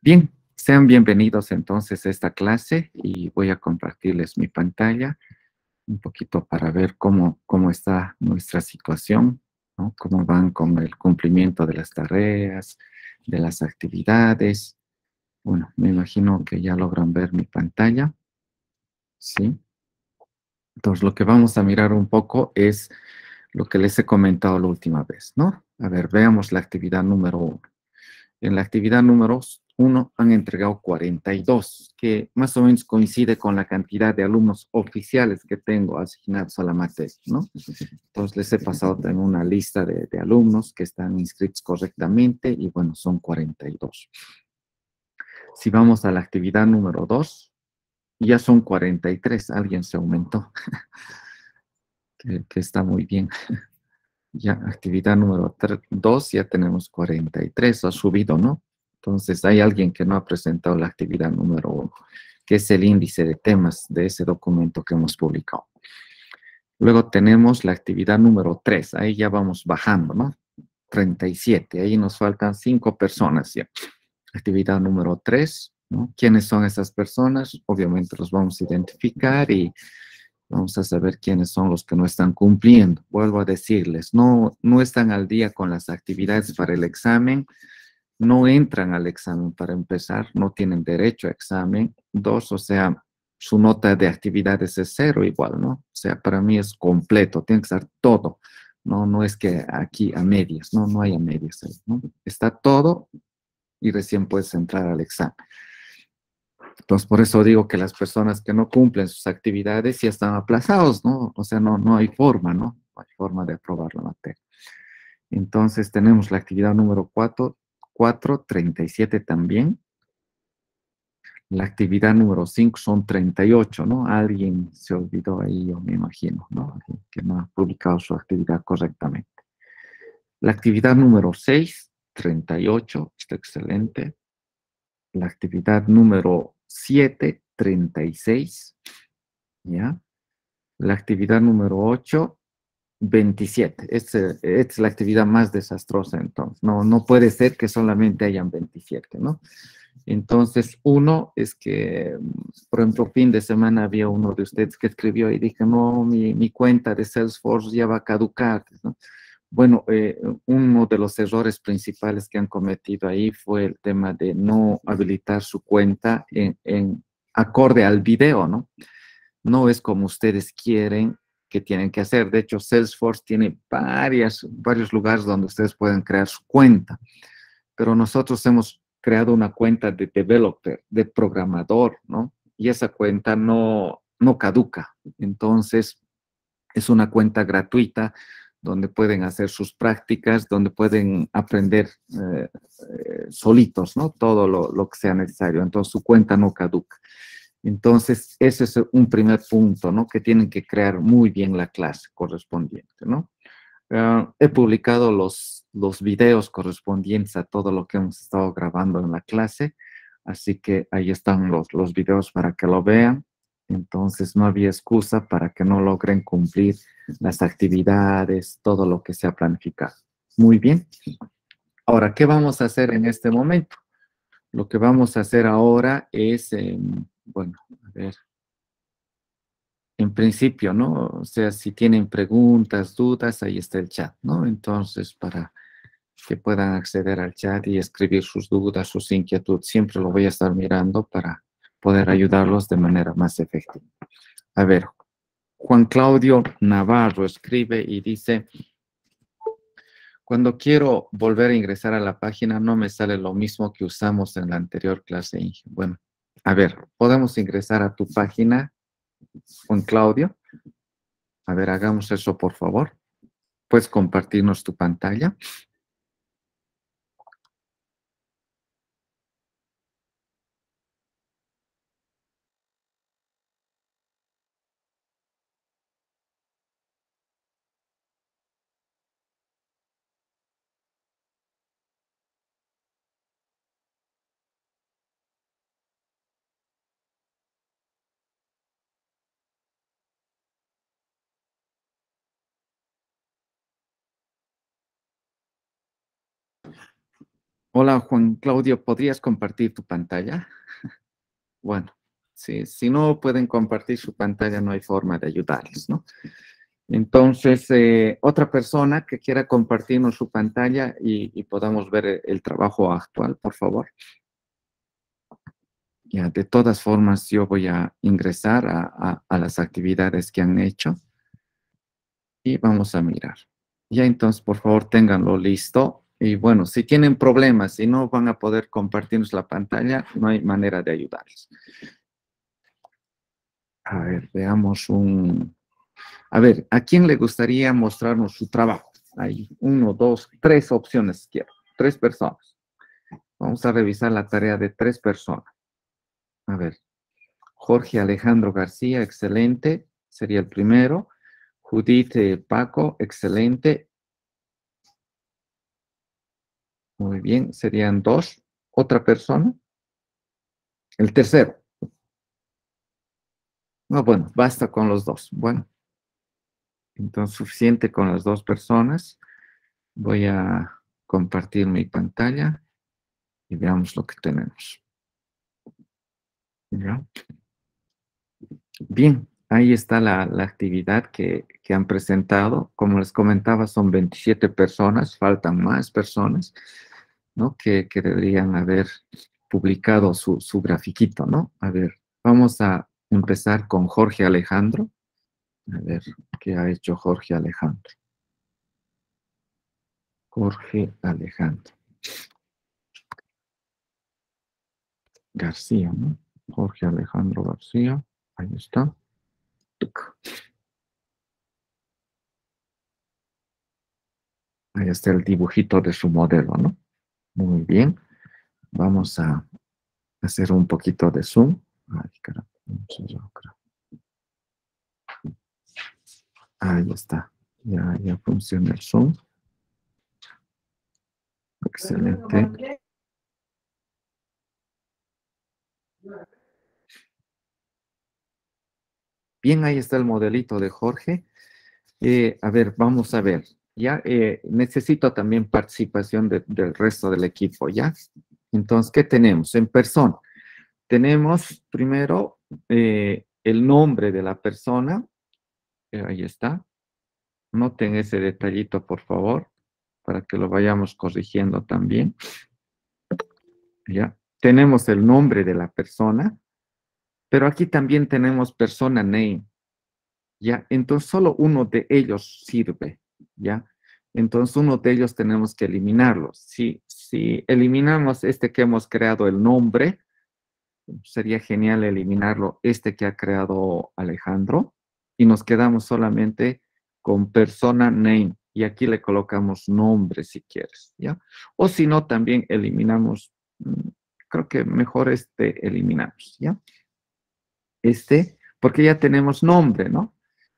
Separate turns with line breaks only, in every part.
Bien, sean bienvenidos entonces a esta clase y voy a compartirles mi pantalla un poquito para ver cómo, cómo está nuestra situación, ¿no? cómo van con el cumplimiento de las tareas, de las actividades. Bueno, me imagino que ya logran ver mi pantalla. ¿Sí? Entonces, lo que vamos a mirar un poco es lo que les he comentado la última vez, ¿no? A ver, veamos la actividad número uno. En la actividad número uno han entregado 42, que más o menos coincide con la cantidad de alumnos oficiales que tengo asignados a la materia, ¿no? Entonces les he pasado también una lista de, alumnos que están inscritos correctamente y bueno, son 42. Si vamos a la actividad número 2, ya son 43, alguien se aumentó, que, que está muy bien. Ya, actividad número 2, ya tenemos 43, ha subido, ¿no? Entonces, hay alguien que no ha presentado la actividad número uno, que es el índice de temas de ese documento que hemos publicado. Luego tenemos la actividad número tres, ahí ya vamos bajando, ¿no? 37, ahí nos faltan cinco personas ya. Actividad número tres, ¿no? ¿Quiénes son esas personas? Obviamente los vamos a identificar y vamos a saber quiénes son los que no están cumpliendo. Vuelvo a decirles, no, no están al día con las actividades para el examen, no entran al examen para empezar, no tienen derecho a examen. Dos, o sea, su nota de actividades es cero igual, ¿no? O sea, para mí es completo, tiene que estar todo. No, no es que aquí a medias, no, no hay a medias. Está todo y recién puedes entrar al examen. Entonces, por eso digo que las personas que no cumplen sus actividades ya están aplazados, ¿no? O sea, no, no hay forma, ¿no? No hay forma de aprobar la materia. Entonces, tenemos la actividad número cuatro, 4, 37 también. La actividad número 5 son 38, ¿no? Alguien se olvidó ahí, yo me imagino, ¿no? Que no ha publicado su actividad correctamente. La actividad número 6, 38, está excelente. La actividad número 7, 36, ¿ya? La actividad número 8, 27. Esta, es la actividad más desastrosa entonces. No, no puede ser que solamente hayan 27, ¿no? Entonces, uno es que, por ejemplo, fin de semana había uno de ustedes que escribió y dije, no, mi, mi cuenta de Salesforce ya va a caducar, ¿no? Bueno, eh, uno de los errores principales que han cometido ahí fue el tema de no habilitar su cuenta en, en acorde al video, ¿no? No es como ustedes quieren que tienen que hacer. De hecho, Salesforce tiene varias, varios lugares donde ustedes pueden crear su cuenta, pero nosotros hemos creado una cuenta de developer, de programador, ¿no? Y esa cuenta no, no caduca. Entonces, es una cuenta gratuita donde pueden hacer sus prácticas, donde pueden aprender eh, eh, solitos, ¿no? Todo lo, lo que sea necesario. Entonces, su cuenta no caduca. Entonces, ese es un primer punto, ¿no? Que tienen que crear muy bien la clase correspondiente, ¿no? Uh, he publicado los, los videos correspondientes a todo lo que hemos estado grabando en la clase, así que ahí están los, los videos para que lo vean. Entonces, no había excusa para que no logren cumplir las actividades, todo lo que se ha planificado. Muy bien. Ahora, ¿qué vamos a hacer en este momento? Lo que vamos a hacer ahora es... Eh, bueno, a ver. En principio, ¿no? O sea, si tienen preguntas, dudas, ahí está el chat, ¿no? Entonces, para que puedan acceder al chat y escribir sus dudas, sus inquietudes, siempre lo voy a estar mirando para poder ayudarlos de manera más efectiva. A ver, Juan Claudio Navarro escribe y dice, cuando quiero volver a ingresar a la página no me sale lo mismo que usamos en la anterior clase. Bueno, a ver, podemos ingresar a tu página con Claudio. A ver, hagamos eso, por favor. Puedes compartirnos tu pantalla. Hola, Juan Claudio, ¿podrías compartir tu pantalla? Bueno, si, si no pueden compartir su pantalla, no hay forma de ayudarles, ¿no? Entonces, eh, otra persona que quiera compartirnos su pantalla y, podamos ver el, trabajo actual, por favor. Ya, de todas formas, yo voy a ingresar a, a las actividades que han hecho y vamos a mirar. Ya entonces, por favor, ténganlo listo. Y bueno, si tienen problemas y no van a poder compartirnos la pantalla, no hay manera de ayudarles. A ver, veamos un... A ver, ¿a quién le gustaría mostrarnos su trabajo? Hay uno, dos, tres opciones quiero. Tres personas. Vamos a revisar la tarea de tres personas. A ver, Jorge Alejandro García, excelente, sería el primero. Judith eh, Paco, excelente. Muy bien, serían dos. ¿Otra persona? El tercero. No, bueno, basta con los dos. Bueno, entonces suficiente con las dos personas. Voy a compartir mi pantalla y veamos lo que tenemos. Bien, ahí está la, actividad que, han presentado. Como les comentaba, son 27 personas, faltan más personas, ¿no? Que, deberían haber publicado su, su grafiquito, ¿no? A ver, vamos a empezar con Jorge Alejandro. A ver, ¿qué ha hecho Jorge Alejandro? Jorge Alejandro. García, ¿no? Jorge Alejandro García. Ahí está. Ahí está el dibujito de su modelo, ¿no? Muy bien. Vamos a hacer un poquito de zoom. Ahí está. Ya, ya funciona el zoom. Excelente. Bien, ahí está el modelito de Jorge. Eh, a ver, vamos a ver. Ya eh, necesito también participación del resto del equipo, ¿ya? Entonces, ¿qué tenemos? En persona. Tenemos primero eh, el nombre de la persona. ahí está. Noten ese detallito, por favor, para que lo vayamos corrigiendo también. Ya. Tenemos el nombre de la persona. Pero aquí también tenemos persona name, ¿ya? Entonces solo uno de ellos sirve, ¿ya? Entonces uno de ellos tenemos que eliminarlo. Si, si eliminamos este que hemos creado, el nombre, sería genial eliminarlo, este que ha creado Alejandro, y nos quedamos solamente con persona name, y aquí le colocamos nombre si quieres, ¿ya? O si no, también eliminamos, mm, creo que mejor este eliminamos, ¿ya? este, porque ya tenemos nombre, ¿no?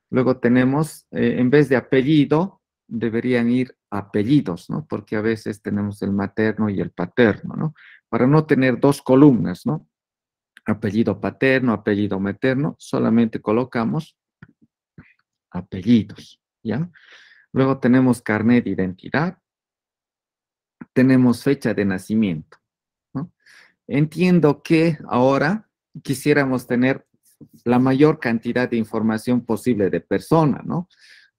Luego tenemos, eh, en vez de apellido, deberían ir apellidos, ¿no? Porque a veces tenemos el materno y el paterno, ¿no? Para no tener dos columnas, ¿no? Apellido paterno, apellido materno, solamente colocamos apellidos, ¿ya? Luego tenemos carnet de identidad, tenemos fecha de nacimiento, ¿no? Entiendo que ahora quisiéramos tener la mayor cantidad de información posible de persona, ¿no?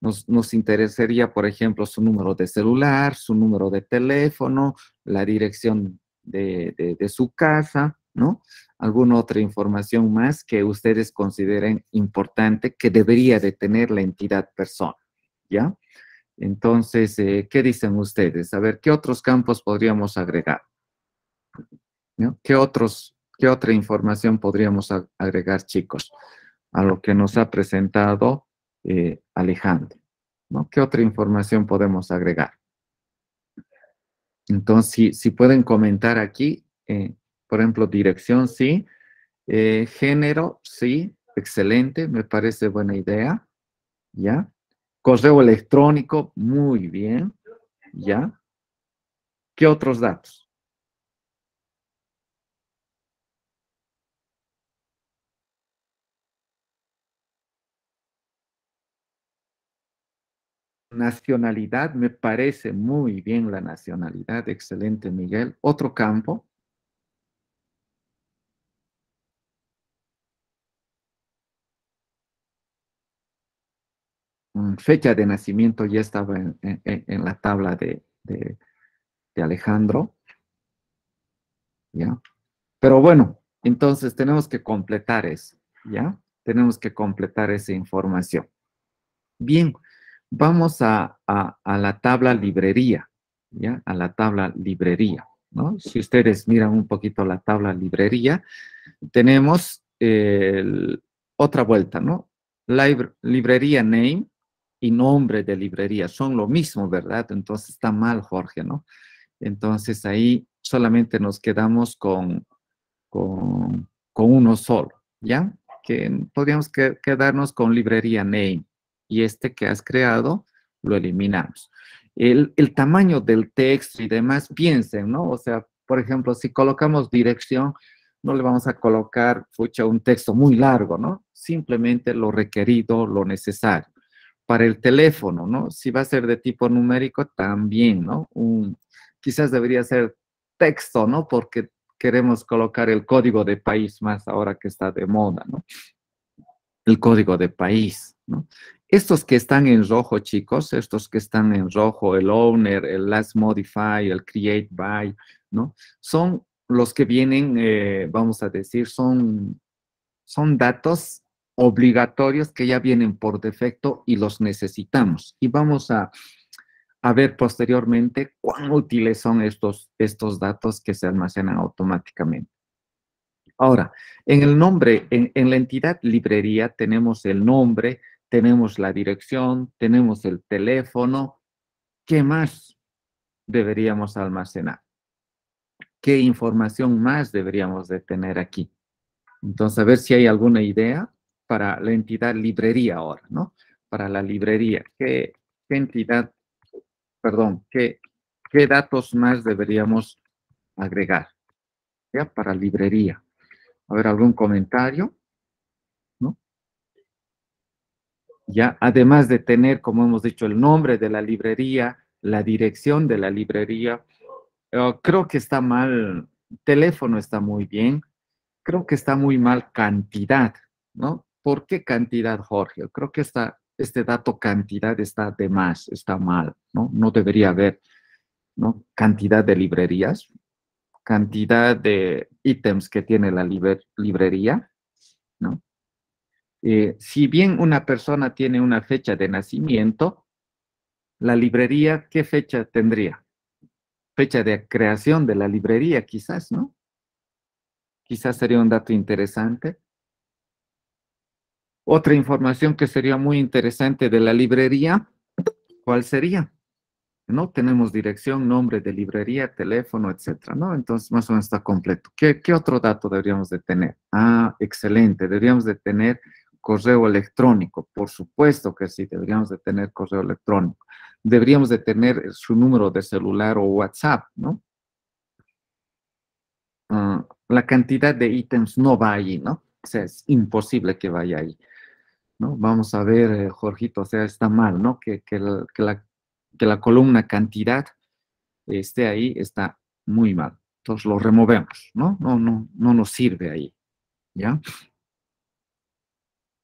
Nos, interesaría, por ejemplo, su número de celular, su número de teléfono, la dirección de, su casa, ¿no? Alguna otra información más que ustedes consideren importante que debería de tener la entidad persona, ¿ya? Entonces, eh, ¿qué dicen ustedes? A ver, ¿qué otros campos podríamos agregar? ¿Qué otros ¿Qué otra información podríamos agregar, chicos, a lo que nos ha presentado eh, Alejandro? ¿no? ¿Qué otra información podemos agregar? Entonces, si, pueden comentar aquí, eh, por ejemplo, dirección, sí, eh, género, sí, excelente, me parece buena idea, ¿ya? Correo electrónico, muy bien, ¿ya? ¿Qué otros datos? Nacionalidad, me parece muy bien la nacionalidad, excelente Miguel. Otro campo. Mm, fecha de nacimiento ya estaba en, la tabla de, de, Alejandro. ¿Ya? Pero bueno, entonces tenemos que completar eso, ¿ya? Tenemos que completar esa información. Bien, vamos a, la tabla librería, ¿ya? A la tabla librería, ¿no? Si ustedes miran un poquito la tabla librería, tenemos otra vuelta, ¿no? librería name y nombre de librería son lo mismo, ¿verdad? Entonces está mal, Jorge, ¿no? Entonces ahí solamente nos quedamos con, con, uno solo, ¿ya? Que podríamos quedarnos con librería name y este que has creado lo eliminamos. El, tamaño del texto y demás, piensen, ¿no? O sea, por ejemplo, si colocamos dirección, no le vamos a colocar, fucha, un texto muy largo, ¿no? Simplemente lo requerido, lo necesario. Para el teléfono, ¿no? Si va a ser de tipo numérico, también, ¿no? Un, quizás debería ser texto, ¿no? Porque queremos colocar el código de país más ahora que está de moda, ¿no? El código de país, ¿no? Estos que están en rojo, chicos, estos que están en rojo, el owner, el last modify, el create by, ¿no? Son los que vienen, eh, vamos a decir, son, son datos obligatorios que ya vienen por defecto y los necesitamos. Y vamos a, ver posteriormente cuán útiles son estos, estos datos que se almacenan automáticamente. Ahora, en el nombre, en, en la entidad librería tenemos el nombre, tenemos la dirección, tenemos el teléfono. ¿Qué más deberíamos almacenar? ¿Qué información más deberíamos de tener aquí? Entonces, a ver si hay alguna idea para la entidad librería ahora, ¿no? Para la librería. ¿Qué, entidad, perdón, qué, qué datos más deberíamos agregar? ¿Ya? Para librería. A ver, ¿algún comentario? ¿Ya? Además de tener, como hemos dicho, el nombre de la librería, la dirección de la librería, eh, creo que está mal, teléfono está muy bien, creo que está muy mal cantidad, ¿no? ¿Por qué cantidad, Jorge? Creo que está, este dato cantidad está de más, está mal, ¿no? No debería haber, ¿no? Cantidad de librerías, cantidad de ítems que tiene la librería, ¿no? Eh, si bien una persona tiene una fecha de nacimiento, la librería, ¿qué fecha tendría? Fecha de creación de la librería, quizás, ¿no? Quizás sería un dato interesante. Otra información que sería muy interesante de la librería, ¿cuál sería? ¿No? Tenemos dirección, nombre de librería, teléfono, etcétera, ¿no? Entonces, más o menos está completo. ¿Qué, qué otro dato deberíamos de tener? Ah, excelente. Deberíamos de tener correo electrónico, por supuesto que sí, deberíamos de tener correo electrónico. Deberíamos de tener su número de celular o WhatsApp, ¿no? Ah, la cantidad de ítems no va ahí, ¿no? O sea, es imposible que vaya ahí, ¿no? Vamos a ver, eh, Jorgito, o sea, está mal, ¿no? Que, la, que la columna cantidad esté ahí, está muy mal. Entonces lo removemos, ¿no? No, no, no nos sirve ahí, ¿ya?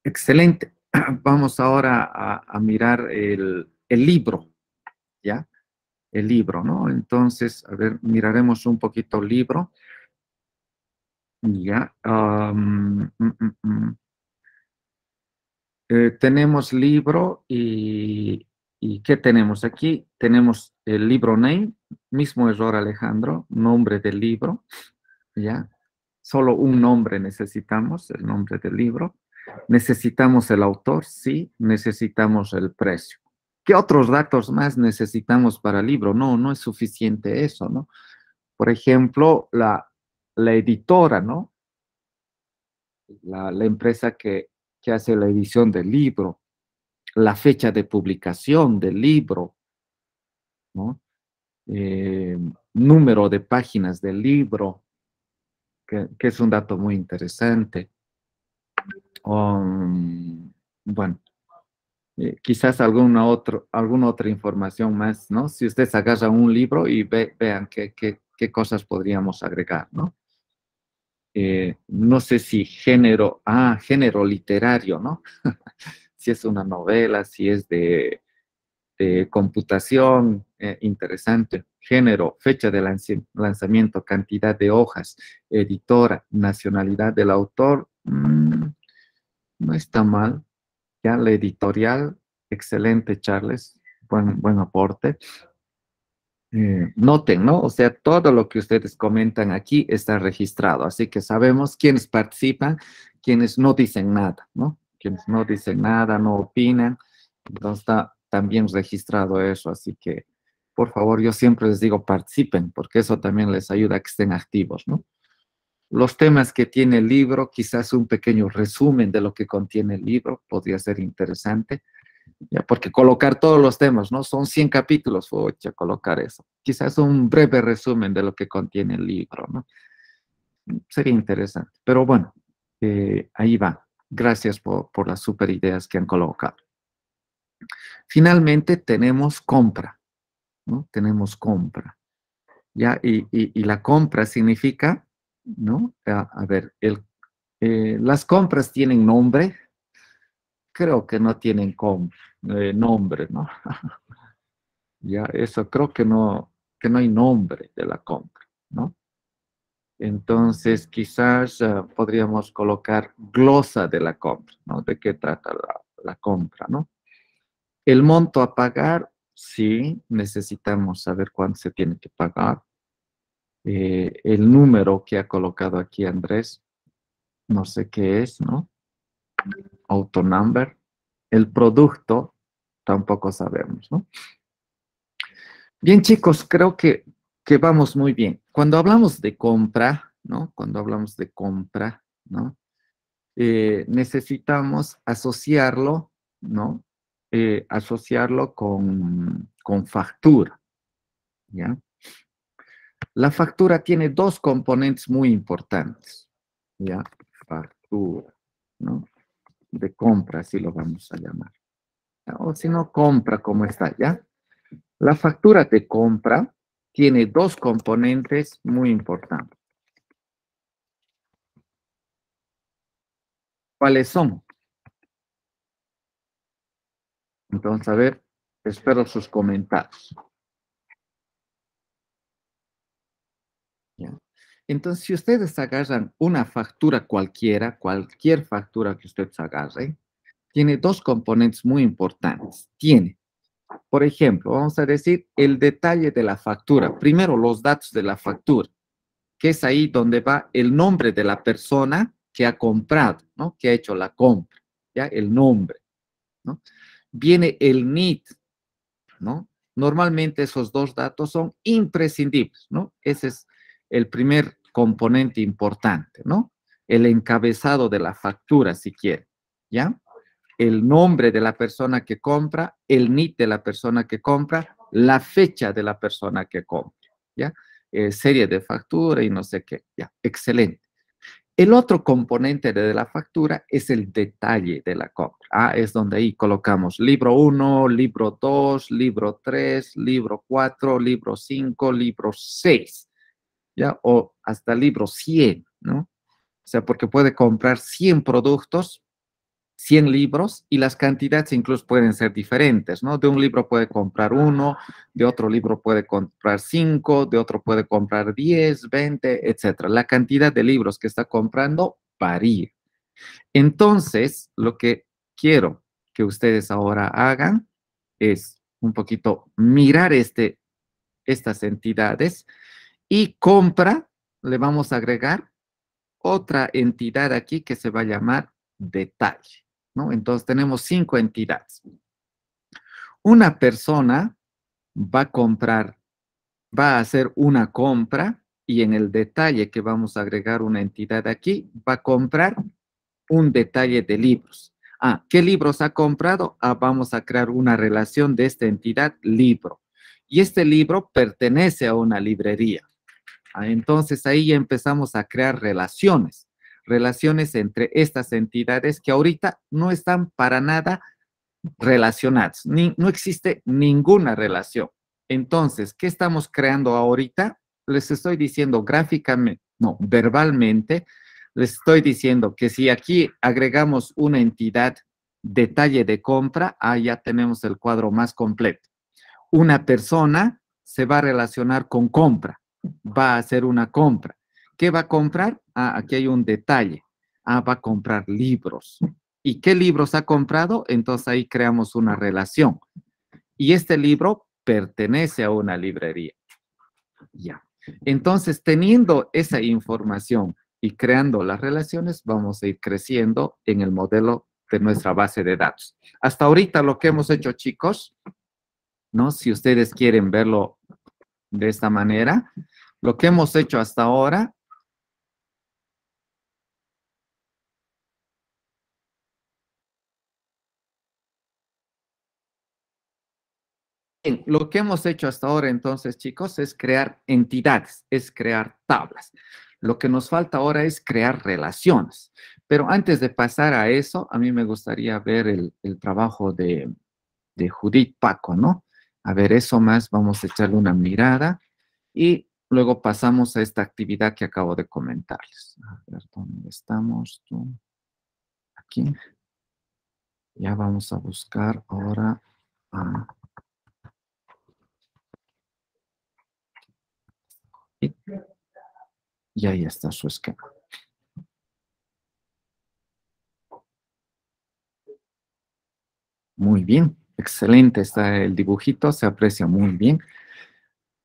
Excelente. Vamos ahora a, mirar el, libro, ¿ya? El libro, ¿no? Entonces, a ver, miraremos un poquito el libro. Ya. Mm, mm, mm. Eh, tenemos libro y, y ¿qué tenemos aquí? Tenemos el libro name, mismo error Alejandro, nombre del libro, ¿ya? Solo un nombre necesitamos, el nombre del libro. ¿Necesitamos el autor? Sí, necesitamos el precio. ¿Qué otros datos más necesitamos para el libro? No, no es suficiente eso, ¿no? Por ejemplo, la, editora, ¿no? La, empresa que, hace la edición del libro, la fecha de publicación del libro, ¿no? Eh, número de páginas del libro, que, es un dato muy interesante. Um, bueno, eh, quizás alguna, otro, alguna otra información más, ¿no? Si ustedes agarran un libro y vean qué, qué, qué, cosas podríamos agregar, ¿no? Eh, no sé si género, ah, género literario, ¿no? si es una novela, si es de, de computación, eh, interesante. Género, fecha de lanzamiento, cantidad de hojas, editora, nacionalidad del autor, mm, no está mal. Ya la editorial, excelente, Charles, buen, buen aporte. Eh, noten, ¿no? O sea, todo lo que ustedes comentan aquí está registrado, así que sabemos quiénes participan, quienes no dicen nada, ¿no? Quienes no dicen nada, no opinan, entonces está también registrado eso, así que por favor, yo siempre les digo participen, porque eso también les ayuda a que estén activos, ¿no? Los temas que tiene el libro, quizás un pequeño resumen de lo que contiene el libro, podría ser interesante, ya, porque colocar todos los temas, ¿no? Son 100 capítulos, oye, colocar eso. Quizás un breve resumen de lo que contiene el libro, ¿no? Sería interesante, pero bueno, eh, ahí va. Gracias por, por las super ideas que han colocado. Finalmente tenemos compra, ¿no? Tenemos compra, ¿ya? Y, la compra significa, ¿no? A, ver, el, eh, las compras tienen nombre, creo que no tienen eh, nombre, ¿no? ya, eso creo que no, que no hay nombre de la compra, ¿no? Entonces, quizás ah, podríamos colocar glosa de la compra, ¿no? ¿De qué trata la, la compra, ¿no? El monto a pagar, sí, necesitamos saber cuánto se tiene que pagar. Eh, el número que ha colocado aquí Andrés, no sé qué es, ¿no? Auto number. El producto, tampoco sabemos, ¿no? Bien, chicos, creo que, que vamos muy bien. Cuando hablamos de compra, ¿no? Cuando hablamos de compra, ¿no? Eh, necesitamos asociarlo, ¿no? Eh, asociarlo con, factura. ¿ya? La factura tiene dos componentes muy importantes. ¿ya? Factura, ¿no? De compra, así lo vamos a llamar. O si no, compra como está, ¿ya? La factura de compra tiene dos componentes muy importantes. ¿Cuáles son? Entonces, a ver, espero sus comentarios. Entonces, si ustedes agarran una factura cualquiera, cualquier factura que ustedes agarren, tiene dos componentes muy importantes. Tiene, por ejemplo, vamos a decir el detalle de la factura. Primero, los datos de la factura, que es ahí donde va el nombre de la persona que ha comprado, ¿no? Que ha hecho la compra, ¿ya? El nombre, ¿no? viene el NIT, ¿no? Normalmente esos dos datos son imprescindibles, ¿no? Ese es el primer componente importante, ¿no? El encabezado de la factura, si quiere, ¿ya? El nombre de la persona que compra, el NIT de la persona que compra, la fecha de la persona que compra, ¿ya? Eh, serie de factura y no sé qué, ¿ya? Excelente. El otro componente de la factura es el detalle de la compra. Ah, es donde ahí colocamos libro 1, libro 2, libro 3, libro 4, libro 5, libro 6, O hasta libro 100, ¿no? O sea, porque puede comprar 100 productos 100 libros y las cantidades incluso pueden ser diferentes, ¿no? De un libro puede comprar uno, de otro libro puede comprar cinco, de otro puede comprar 10, 20, etc. La cantidad de libros que está comprando varía. Entonces, lo que quiero que ustedes ahora hagan es un poquito mirar este, estas entidades y compra, le vamos a agregar otra entidad aquí que se va a llamar detalle. Entonces tenemos cinco entidades. Una persona va a comprar, va a hacer una compra y en el detalle que vamos a agregar una entidad aquí, va a comprar un detalle de libros. Ah, ¿qué libros ha comprado? Ah, vamos a crear una relación de esta entidad libro. Y este libro pertenece a una librería. Ah, entonces ahí empezamos a crear relaciones relaciones entre estas entidades que ahorita no están para nada relacionados. no existe ninguna relación. Entonces, ¿qué estamos creando ahorita? Les estoy diciendo gráficamente, no, verbalmente, les estoy diciendo que si aquí agregamos una entidad detalle de compra, ah, ya tenemos el cuadro más completo. Una persona se va a relacionar con compra, va a hacer una compra. ¿Qué va a comprar? Ah, aquí hay un detalle. Ah, va a comprar libros. ¿Y qué libros ha comprado? Entonces ahí creamos una relación. Y este libro pertenece a una librería. Ya. Entonces, teniendo esa información y creando las relaciones, vamos a ir creciendo en el modelo de nuestra base de datos. Hasta ahorita lo que hemos hecho, chicos, ¿no? Si ustedes quieren verlo de esta manera, lo que hemos hecho hasta ahora lo que hemos hecho hasta ahora entonces, chicos, es crear entidades, es crear tablas. Lo que nos falta ahora es crear relaciones. Pero antes de pasar a eso, a mí me gustaría ver el, trabajo de, Judith Paco, ¿no? A ver, eso más, vamos a echarle una mirada y luego pasamos a esta actividad que acabo de comentarles. A ver, ¿dónde estamos? Tú? Aquí. Ya vamos a buscar ahora Y ahí está su esquema. Muy bien, excelente está el dibujito, se aprecia muy bien.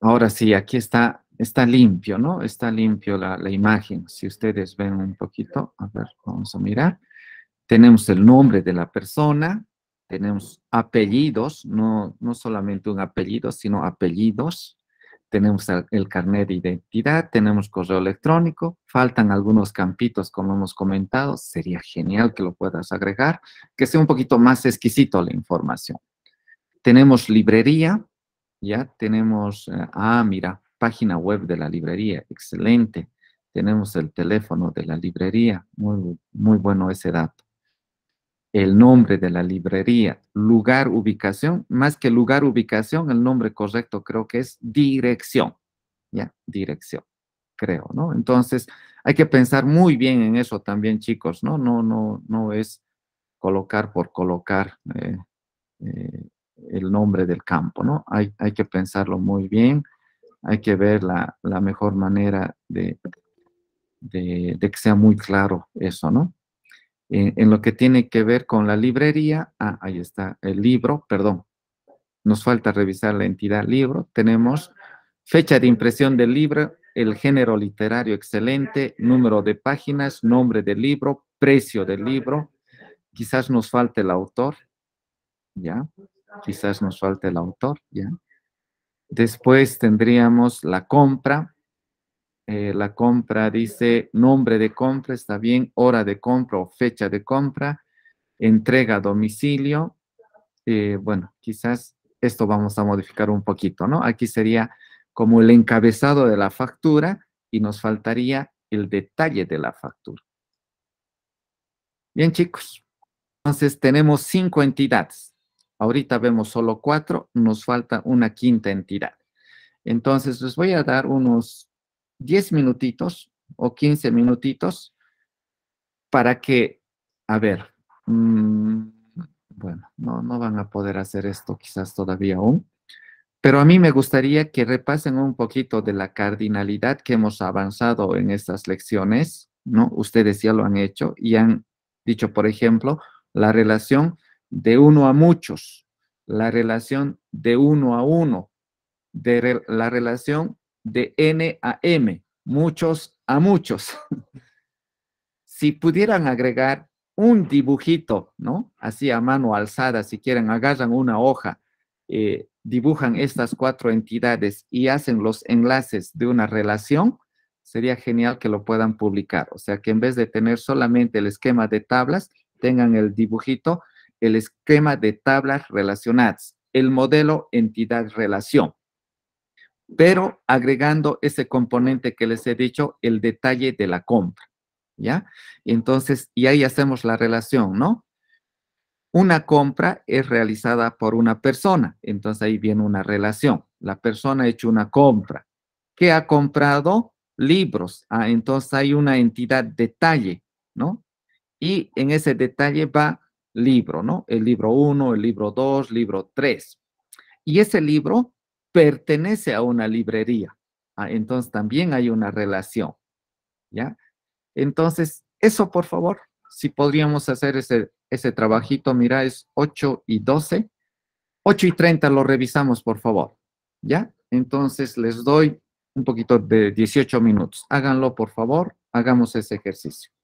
Ahora sí, aquí está, está limpio, ¿no? Está limpio la, la imagen. Si ustedes ven un poquito, a ver, vamos a mirar. Tenemos el nombre de la persona, tenemos apellidos, no, no solamente un apellido, sino apellidos tenemos el carnet de identidad, tenemos correo electrónico, faltan algunos campitos como hemos comentado, sería genial que lo puedas agregar, que sea un poquito más exquisito la información. Tenemos librería, ya tenemos, eh, ah, mira, página web de la librería, excelente. Tenemos el teléfono de la librería, muy, muy bueno ese dato el nombre de la librería, lugar, ubicación, más que lugar, ubicación, el nombre correcto creo que es dirección, ¿ya? Dirección, creo, ¿no? Entonces, hay que pensar muy bien en eso también, chicos, ¿no? No, no, no es colocar por colocar eh, eh, el nombre del campo, ¿no? Hay, hay que pensarlo muy bien, hay que ver la, mejor manera de, de que sea muy claro eso, ¿no? en, lo que tiene que ver con la librería, ah, ahí está, el libro, perdón, nos falta revisar la entidad libro, tenemos fecha de impresión del libro, el género literario excelente, número de páginas, nombre del libro, precio del libro, quizás nos falte el autor, ¿ya? Quizás nos falte el autor, ¿ya? Después tendríamos la compra, eh, la compra dice nombre de compra, está bien, hora de compra o fecha de compra, entrega a domicilio. Eh, bueno, quizás esto vamos a modificar un poquito, ¿no? Aquí sería como el encabezado de la factura y nos faltaría el detalle de la factura. Bien, chicos. Entonces tenemos cinco entidades. Ahorita vemos solo cuatro, nos falta una quinta entidad. Entonces les voy a dar unos 10 minutitos o 15 minutitos para que, a ver, mm, bueno, no, no van a poder hacer esto quizás todavía aún, pero a mí me gustaría que repasen un poquito de la cardinalidad que hemos avanzado en estas lecciones, ¿no? Ustedes ya lo han hecho y han dicho, por ejemplo, la relación de uno a muchos, la relación de uno a uno, de la relación de N a M, muchos a muchos. si pudieran agregar un dibujito, ¿no? Así a mano alzada, si quieren, agarran una hoja, eh, dibujan estas cuatro entidades y hacen los enlaces de una relación, sería genial que lo puedan publicar. O sea, que en vez de tener solamente el esquema de tablas, tengan el dibujito, el esquema de tablas relacionadas, el modelo entidad-relación pero agregando ese componente que les he dicho, el detalle de la compra, ¿ya? Entonces, y ahí hacemos la relación, ¿no? una compra es realizada por una persona, entonces ahí viene una relación. La persona ha hecho una compra. ¿Qué ha comprado? Libros. Ah, entonces hay una entidad detalle, ¿no? Y en ese detalle va libro, ¿no? El libro 1, el libro 2, libro 3. Y ese libro pertenece a una librería. Ah, entonces también hay una relación, ¿ya? Entonces, eso por favor, si podríamos hacer ese, ese trabajito, mira, es 8 y 12. 8 y 30 lo revisamos, por favor, ¿ya? Entonces les doy un poquito de 18 minutos. Háganlo, por favor, hagamos ese ejercicio.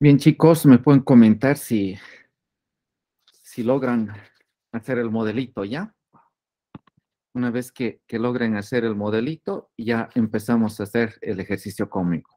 Bien, chicos, me pueden comentar si, si logran hacer el modelito, ¿ya? Una vez que, que logren hacer el modelito, ya empezamos a hacer el ejercicio conmigo.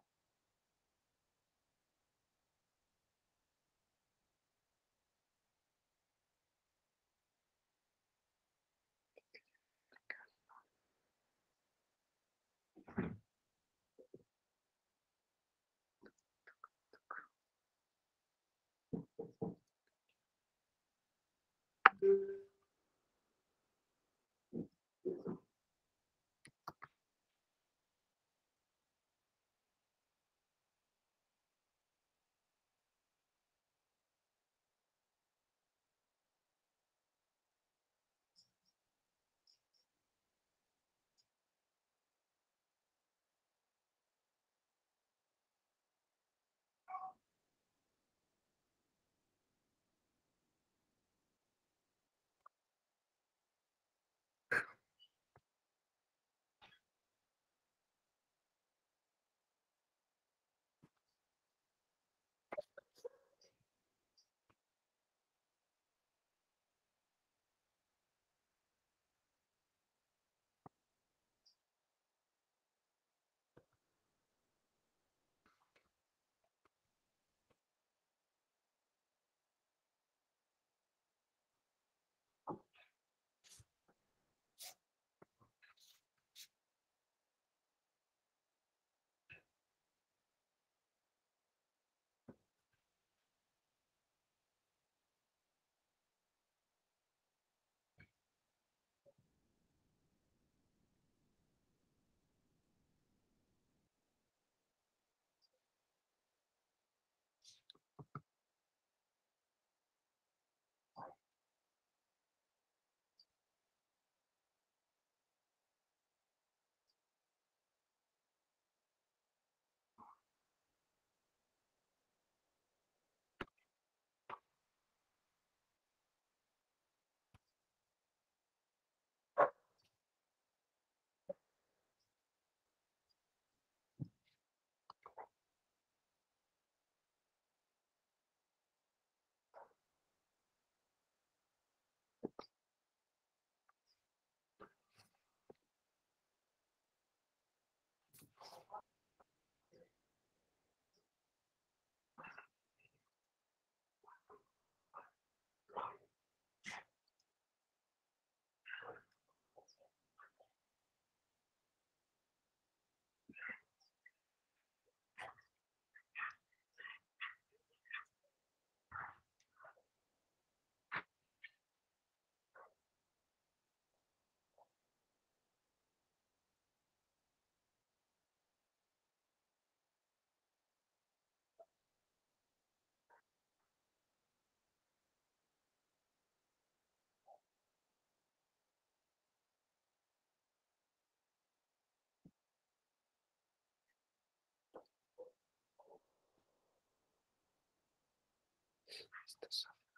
is the suffering.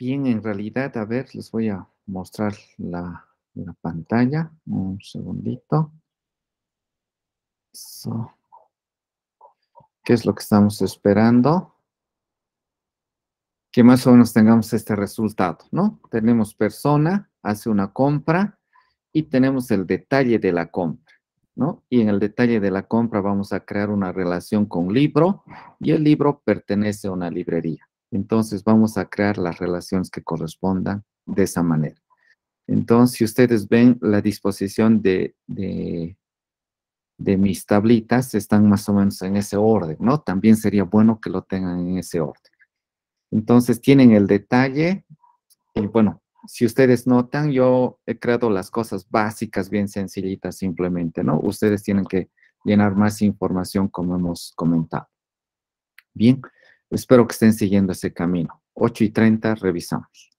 Bien, en realidad, a ver, les voy a mostrar la, la pantalla. Un segundito. ¿Qué es lo que estamos esperando? Que más o menos tengamos este resultado, ¿no? Tenemos persona, hace una compra y tenemos el detalle de la compra, ¿no? Y en el detalle de la compra vamos a crear una relación con libro y el libro pertenece a una librería. Entonces vamos a crear las relaciones que correspondan de esa manera. Entonces, si ustedes ven la disposición de, de, mis tablitas, están más o menos en ese orden, ¿no? También sería bueno que lo tengan en ese orden. Entonces, tienen el detalle. Y bueno, si ustedes notan, yo he creado las cosas básicas, bien sencillitas simplemente, ¿no? Ustedes tienen que llenar más información como hemos comentado. Bien. Espero que estén siguiendo ese camino. 8 y 30, revisamos.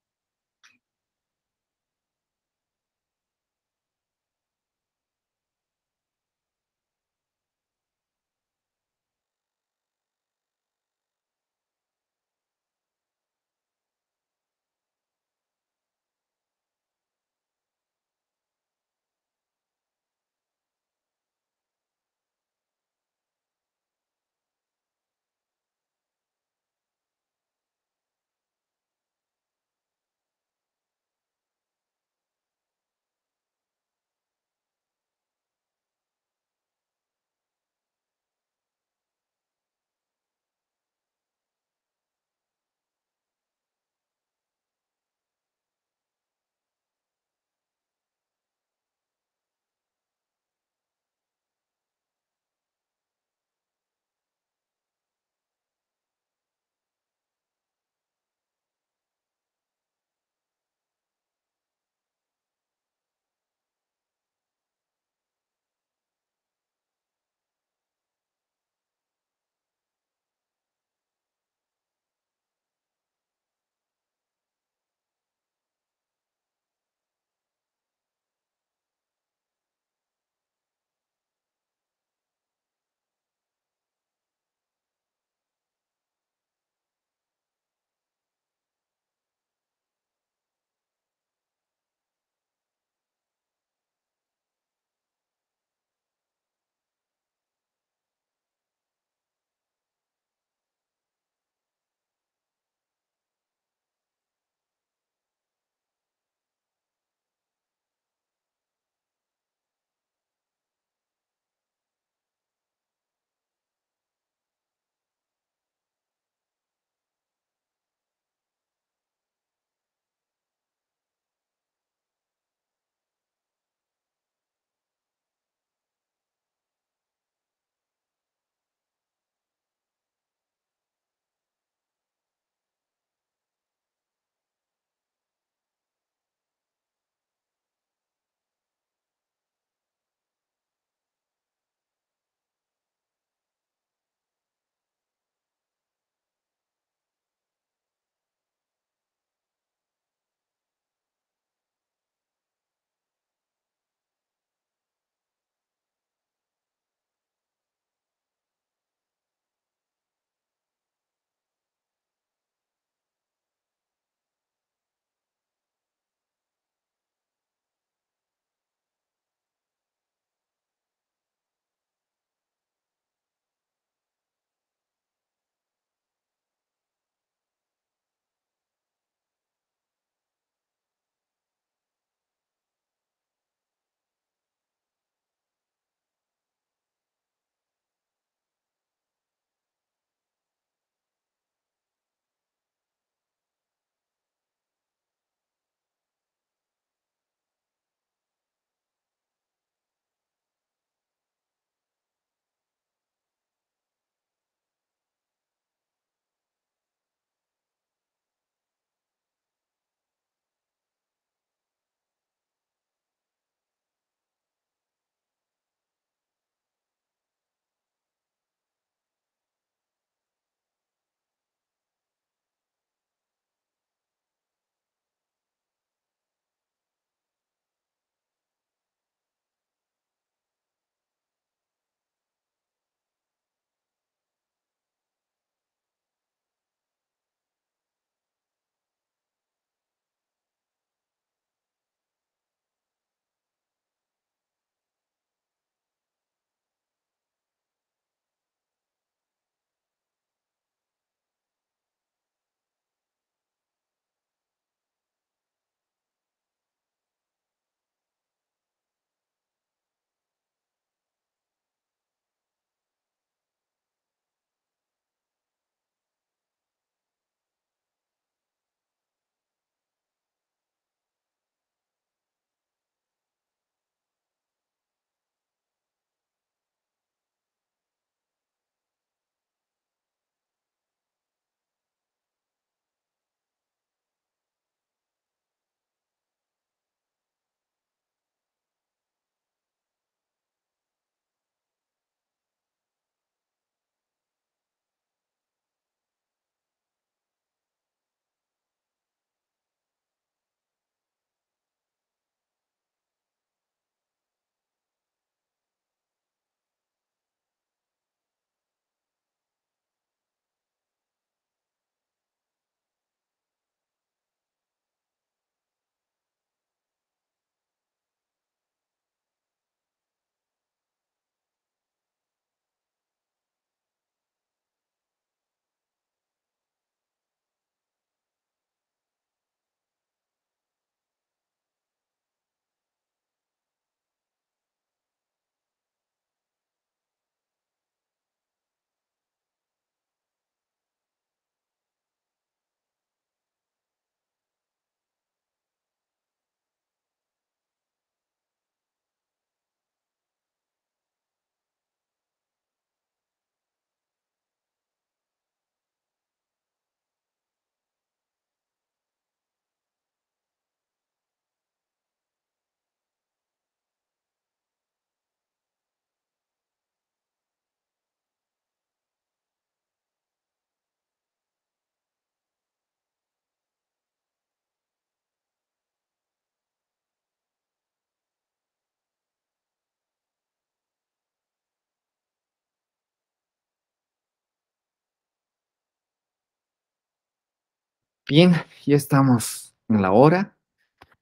Bien, ya estamos en la hora.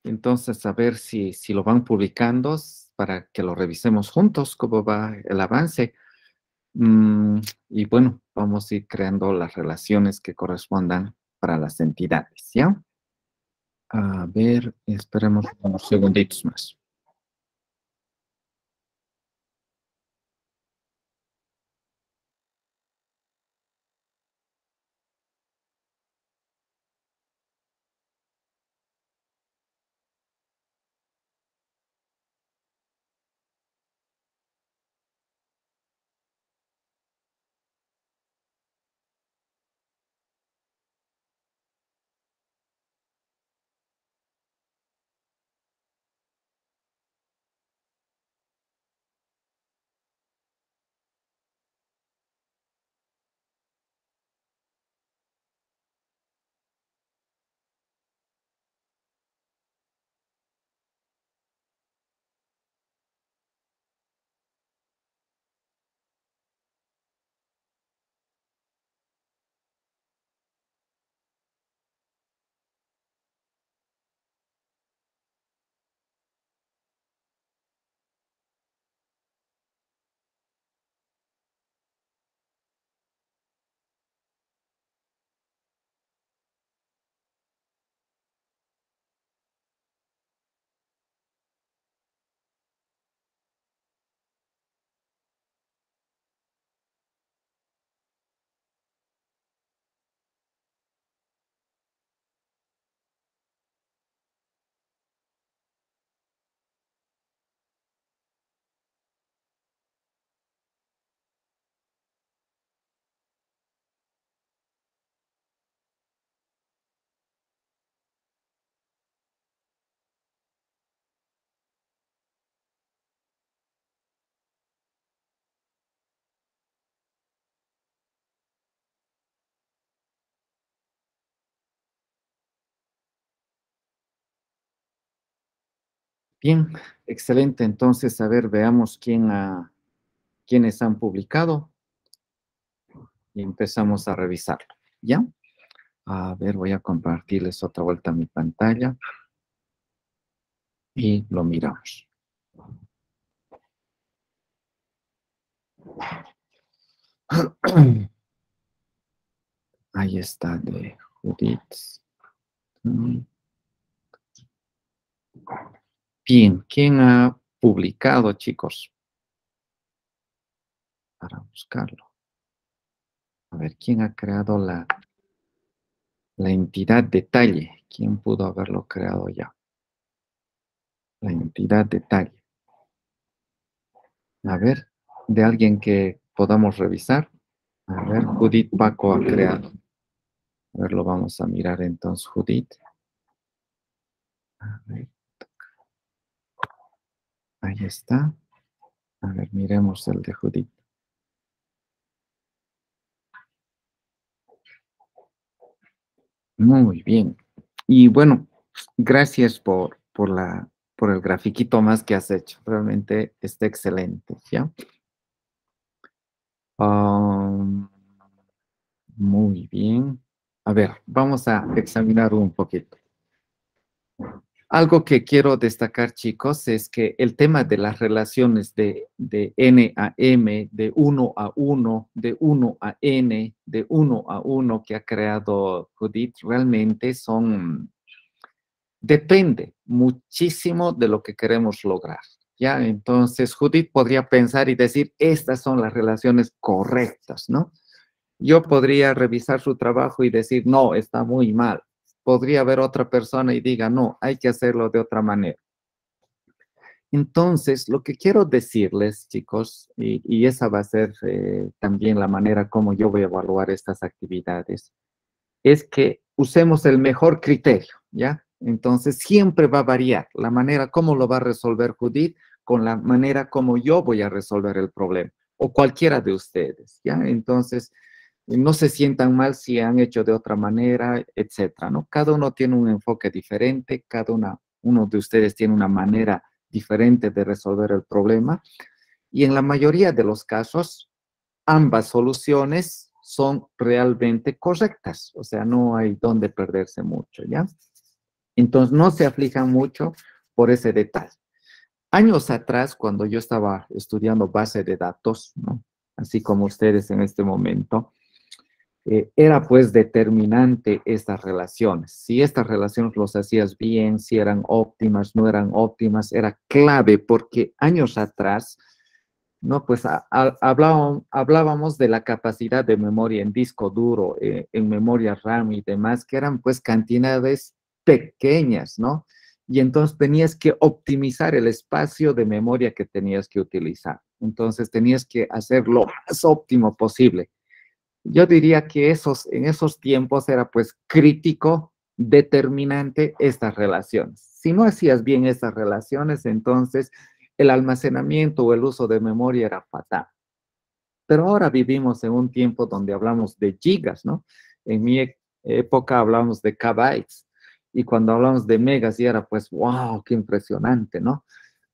Entonces, a ver si, si lo van publicando para que lo revisemos juntos, cómo va el avance. Mm, y bueno, vamos a ir creando las relaciones que correspondan para las entidades, ¿ya? A ver, esperemos unos segunditos más. Bien, excelente. Entonces, a ver, veamos quién ha, quiénes han publicado y empezamos a revisarlo. ¿Ya? A ver, voy a compartirles otra vuelta mi pantalla y lo miramos. Ahí está de Judith. Bien, ¿quién ha publicado, chicos? Para buscarlo. A ver, ¿quién ha creado la, la entidad detalle? ¿Quién pudo haberlo creado ya? La entidad detalle. A ver, de alguien que podamos revisar. A ver, Judith Paco ha creado. A ver, lo vamos a mirar entonces, Judith. A ver. Ahí está. A ver, miremos el de Judith. Muy bien. Y bueno, gracias por, por, la, por el grafiquito más que has hecho. Realmente está excelente, ¿ya? Muy bien. A ver, vamos a examinar un poquito. Algo que quiero destacar, chicos, es que el tema de las relaciones de, N a M, de 1 a 1, de 1 a N, de 1 a 1 que ha creado Judith, realmente son, depende muchísimo de lo que queremos lograr. ¿ya? Entonces, Judith podría pensar y decir, estas son las relaciones correctas, ¿no? Yo podría revisar su trabajo y decir, no, está muy mal podría haber otra persona y diga, no, hay que hacerlo de otra manera. Entonces, lo que quiero decirles, chicos, y, esa va a ser eh, también la manera como yo voy a evaluar estas actividades, es que usemos el mejor criterio, ¿ya? Entonces, siempre va a variar la manera como lo va a resolver Judith con la manera como yo voy a resolver el problema, o cualquiera de ustedes, ¿ya? Entonces, no se sientan mal si han hecho de otra manera, etcétera, ¿no? Cada uno tiene un enfoque diferente, cada una, uno de ustedes tiene una manera diferente de resolver el problema y en la mayoría de los casos ambas soluciones son realmente correctas, o sea, no hay donde perderse mucho, ¿ya? Entonces, no se aflijan mucho por ese detalle. Años atrás, cuando yo estaba estudiando base de datos, así como ustedes en este momento, eh, era pues determinante estas relaciones. Si estas relaciones los hacías bien, si eran óptimas, no eran óptimas, era clave porque años atrás, no, pues hablábamos, de la capacidad de memoria en disco duro, eh, en memoria RAM y demás, que eran pues cantidades pequeñas, ¿no? Y entonces tenías que optimizar el espacio de memoria que tenías que utilizar. Entonces tenías que hacer lo más óptimo posible. Yo diría que esos, en esos tiempos era pues crítico, determinante estas relaciones. Si no hacías bien estas relaciones, entonces el almacenamiento o el uso de memoria era fatal. Pero ahora vivimos en un tiempo donde hablamos de gigas, ¿no? En mi época hablamos de kbytes y cuando hablamos de megas y era pues, wow, qué impresionante, ¿no?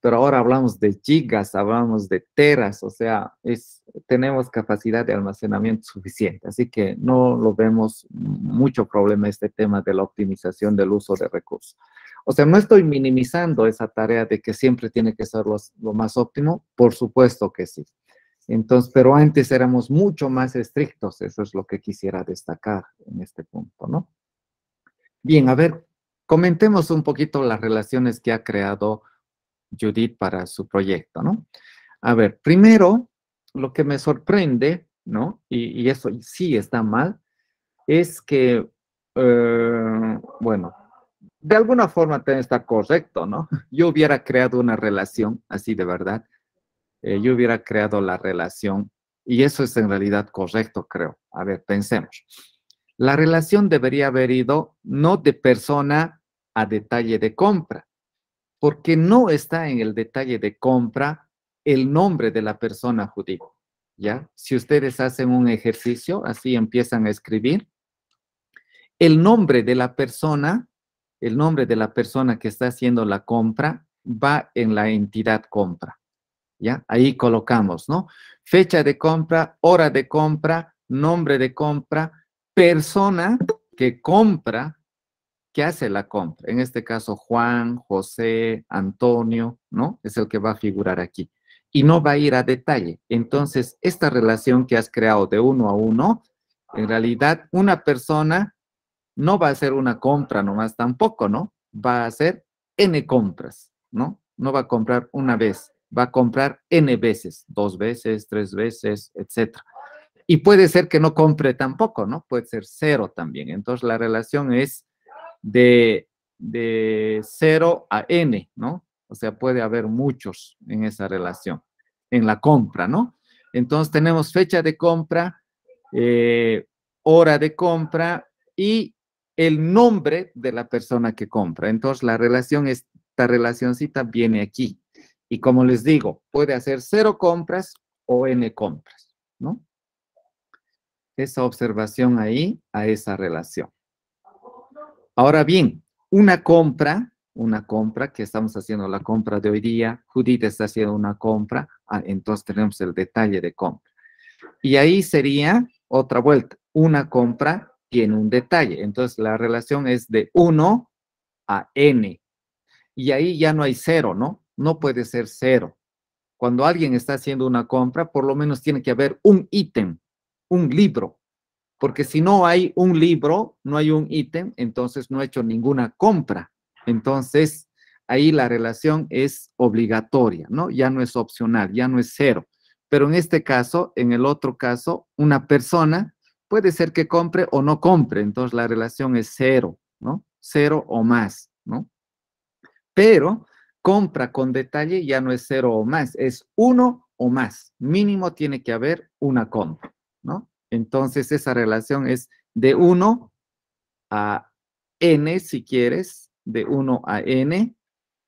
Pero ahora hablamos de gigas, hablamos de teras, o sea, es, tenemos capacidad de almacenamiento suficiente, así que no lo vemos mucho problema este tema de la optimización del uso de recursos. O sea, no estoy minimizando esa tarea de que siempre tiene que ser lo más óptimo, por supuesto que sí. Entonces, pero antes éramos mucho más estrictos, eso es lo que quisiera destacar en este punto, ¿no? Bien, a ver, comentemos un poquito las relaciones que ha creado Judith para su proyecto, ¿no? A ver, primero, lo que me sorprende, ¿no? Y, eso sí está mal, es que, eh, bueno, de alguna forma está correcto, ¿no? Yo hubiera creado una relación, así de verdad, eh, yo hubiera creado la relación, y eso es en realidad correcto, creo. A ver, pensemos. La relación debería haber ido no de persona a detalle de compra, porque no está en el detalle de compra el nombre de la persona judía. ¿Ya? Si ustedes hacen un ejercicio, así empiezan a escribir, el nombre de la persona, el nombre de la persona que está haciendo la compra va en la entidad compra. ¿Ya? Ahí colocamos, ¿no? Fecha de compra, hora de compra, nombre de compra, persona que compra que hace la compra. En este caso, Juan, José, Antonio, ¿no? Es el que va a figurar aquí. Y no va a ir a detalle. Entonces, esta relación que has creado de uno a uno, en realidad, una persona no va a hacer una compra nomás tampoco, ¿no? Va a hacer N compras, ¿no? No va a comprar una vez, va a comprar N veces, dos veces, tres veces, etc. Y puede ser que no compre tampoco, ¿no? Puede ser cero también. Entonces, la relación es de, de 0 a n, ¿no? O sea, puede haber muchos en esa relación, en la compra, ¿no? Entonces tenemos fecha de compra, eh, hora de compra y el nombre de la persona que compra. Entonces la relación, esta relacioncita viene aquí. Y como les digo, puede hacer cero compras o n compras, ¿no? Esa observación ahí a esa relación. Ahora bien, una compra, una compra que estamos haciendo la compra de hoy día, Judith está haciendo una compra, ah, entonces tenemos el detalle de compra. Y ahí sería otra vuelta, una compra tiene un detalle, entonces la relación es de 1 a n. Y ahí ya no hay cero, ¿no? No puede ser cero. Cuando alguien está haciendo una compra, por lo menos tiene que haber un ítem, un libro, porque si no hay un libro, no hay un ítem, entonces no he hecho ninguna compra. Entonces, ahí la relación es obligatoria, ¿no? Ya no es opcional, ya no es cero. Pero en este caso, en el otro caso, una persona puede ser que compre o no compre, entonces la relación es cero, ¿no? Cero o más, ¿no? Pero compra con detalle ya no es cero o más, es uno o más. Mínimo tiene que haber una compra, ¿no? Entonces esa relación es de 1 a n, si quieres, de 1 a n,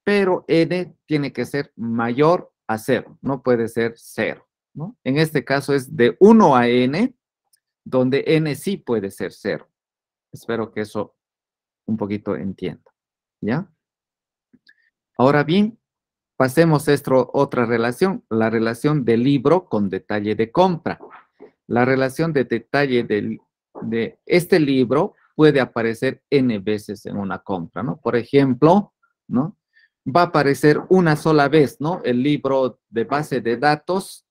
pero n tiene que ser mayor a 0, no puede ser 0. ¿no? En este caso es de 1 a n, donde n sí puede ser 0. Espero que eso un poquito entienda. ¿Ya? Ahora bien, pasemos a esta otra relación, la relación de libro con detalle de compra. La relación de detalle del, de este libro puede aparecer n veces en una compra, ¿no? Por ejemplo, ¿no? Va a aparecer una sola vez, ¿no? El libro de base de datos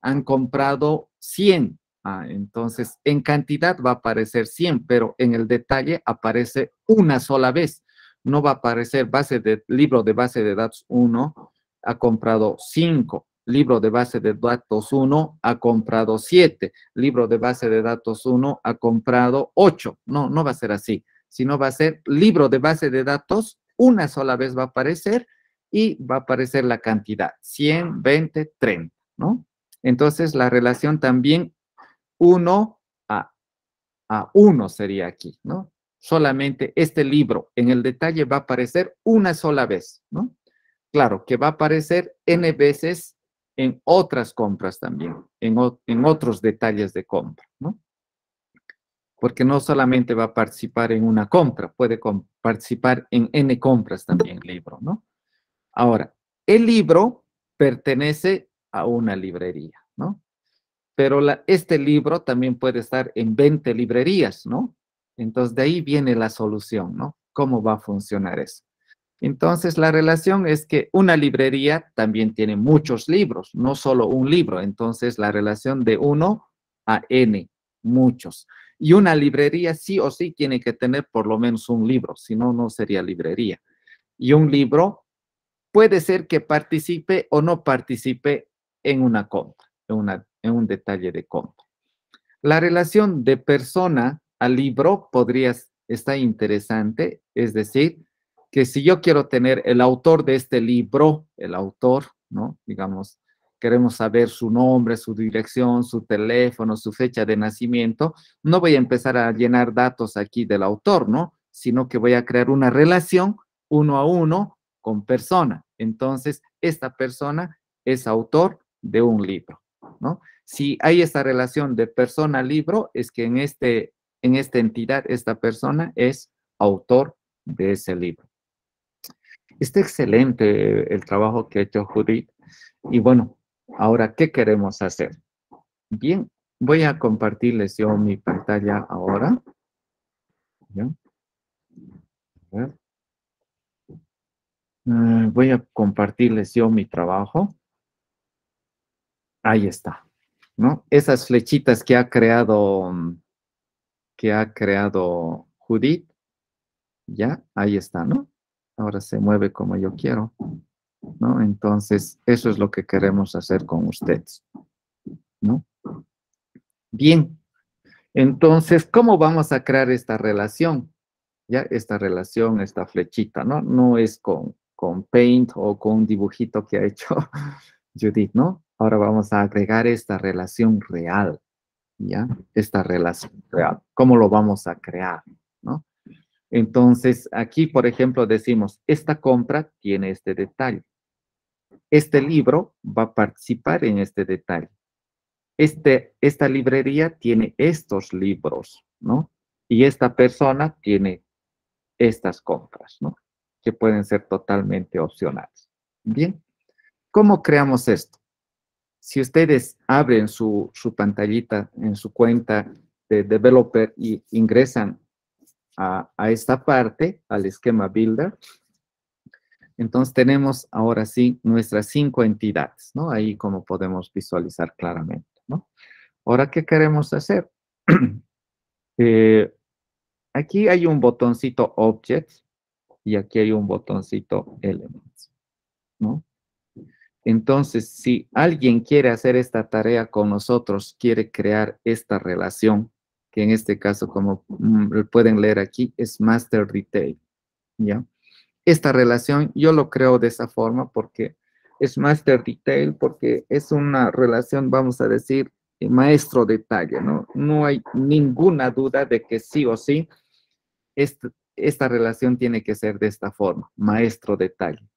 han comprado 100. Ah, entonces, en cantidad va a aparecer 100, pero en el detalle aparece una sola vez. No va a aparecer base de libro de base de datos 1, ha comprado 5 libro de base de datos 1 ha comprado 7, libro de base de datos 1 ha comprado 8. No, no va a ser así, sino va a ser libro de base de datos, una sola vez va a aparecer y va a aparecer la cantidad, 100, 20, 30, ¿no? Entonces, la relación también 1 a, a 1 sería aquí, ¿no? Solamente este libro en el detalle va a aparecer una sola vez, ¿no? Claro, que va a aparecer n veces en otras compras también, en, en otros detalles de compra, ¿no? Porque no solamente va a participar en una compra, puede participar en N compras también libro, ¿no? Ahora, el libro pertenece a una librería, ¿no? Pero este libro también puede estar en 20 librerías, ¿no? Entonces, de ahí viene la solución, ¿no? ¿Cómo va a funcionar eso? Entonces, la relación es que una librería también tiene muchos libros, no solo un libro. Entonces, la relación de 1 a n, muchos. Y una librería sí o sí tiene que tener por lo menos un libro, si no, no sería librería. Y un libro puede ser que participe o no participe en una compra, en, en un detalle de compra. La relación de persona al libro podría estar interesante, es decir, que si yo quiero tener el autor de este libro, el autor, ¿no? Digamos, queremos saber su nombre, su dirección, su teléfono, su fecha de nacimiento, no voy a empezar a llenar datos aquí del autor, ¿no? Sino que voy a crear una relación uno a uno con persona. Entonces, esta persona es autor de un libro, ¿no? Si hay esta relación de persona-libro, es que en, este, en esta entidad, esta persona es autor de ese libro. Está excelente el trabajo que ha hecho Judith. Y bueno, ahora, ¿qué queremos hacer? Bien, voy a compartirles yo mi pantalla ahora. Ah, voy a compartirles yo mi trabajo. Ahí está, ¿no? Esas flechitas que ha creado, que ha creado Judith, ya, ahí está, ¿no? Ahora se mueve como yo quiero, ¿no? Entonces, eso es lo que queremos hacer con ustedes, ¿no? Bien, entonces, ¿cómo vamos a crear esta relación? Ya, esta relación, esta flechita, ¿no? No es con, con Paint o con un dibujito que ha hecho Judith, ¿no? Ahora vamos a agregar esta relación real, ¿ya? Esta relación real. ¿Cómo lo vamos a crear, no? Entonces, aquí, por ejemplo, decimos, esta compra tiene este detalle. Este libro va a participar en este detalle. Este, esta librería tiene estos libros, ¿no? Y esta persona tiene estas compras, ¿no? Que pueden ser totalmente opcionales. Bien, ¿cómo creamos esto? Si ustedes abren su, su pantallita en su cuenta de developer y ingresan a, esta parte, al esquema Builder. Entonces tenemos ahora sí nuestras cinco entidades, ¿no? Ahí como podemos visualizar claramente, ¿no? Ahora, ¿qué queremos hacer? Eh, aquí hay un botoncito Objects y aquí hay un botoncito Elements, ¿no? Entonces, si alguien quiere hacer esta tarea con nosotros, quiere crear esta relación, que en este caso, como mm, pueden leer aquí, es Master Detail, ¿ya? Esta relación yo lo creo de esa forma porque es Master Detail, porque es una relación, vamos a decir, maestro detalle, ¿no? No hay ninguna duda de que sí o sí, esta, esta relación tiene que ser de esta forma, maestro detalle.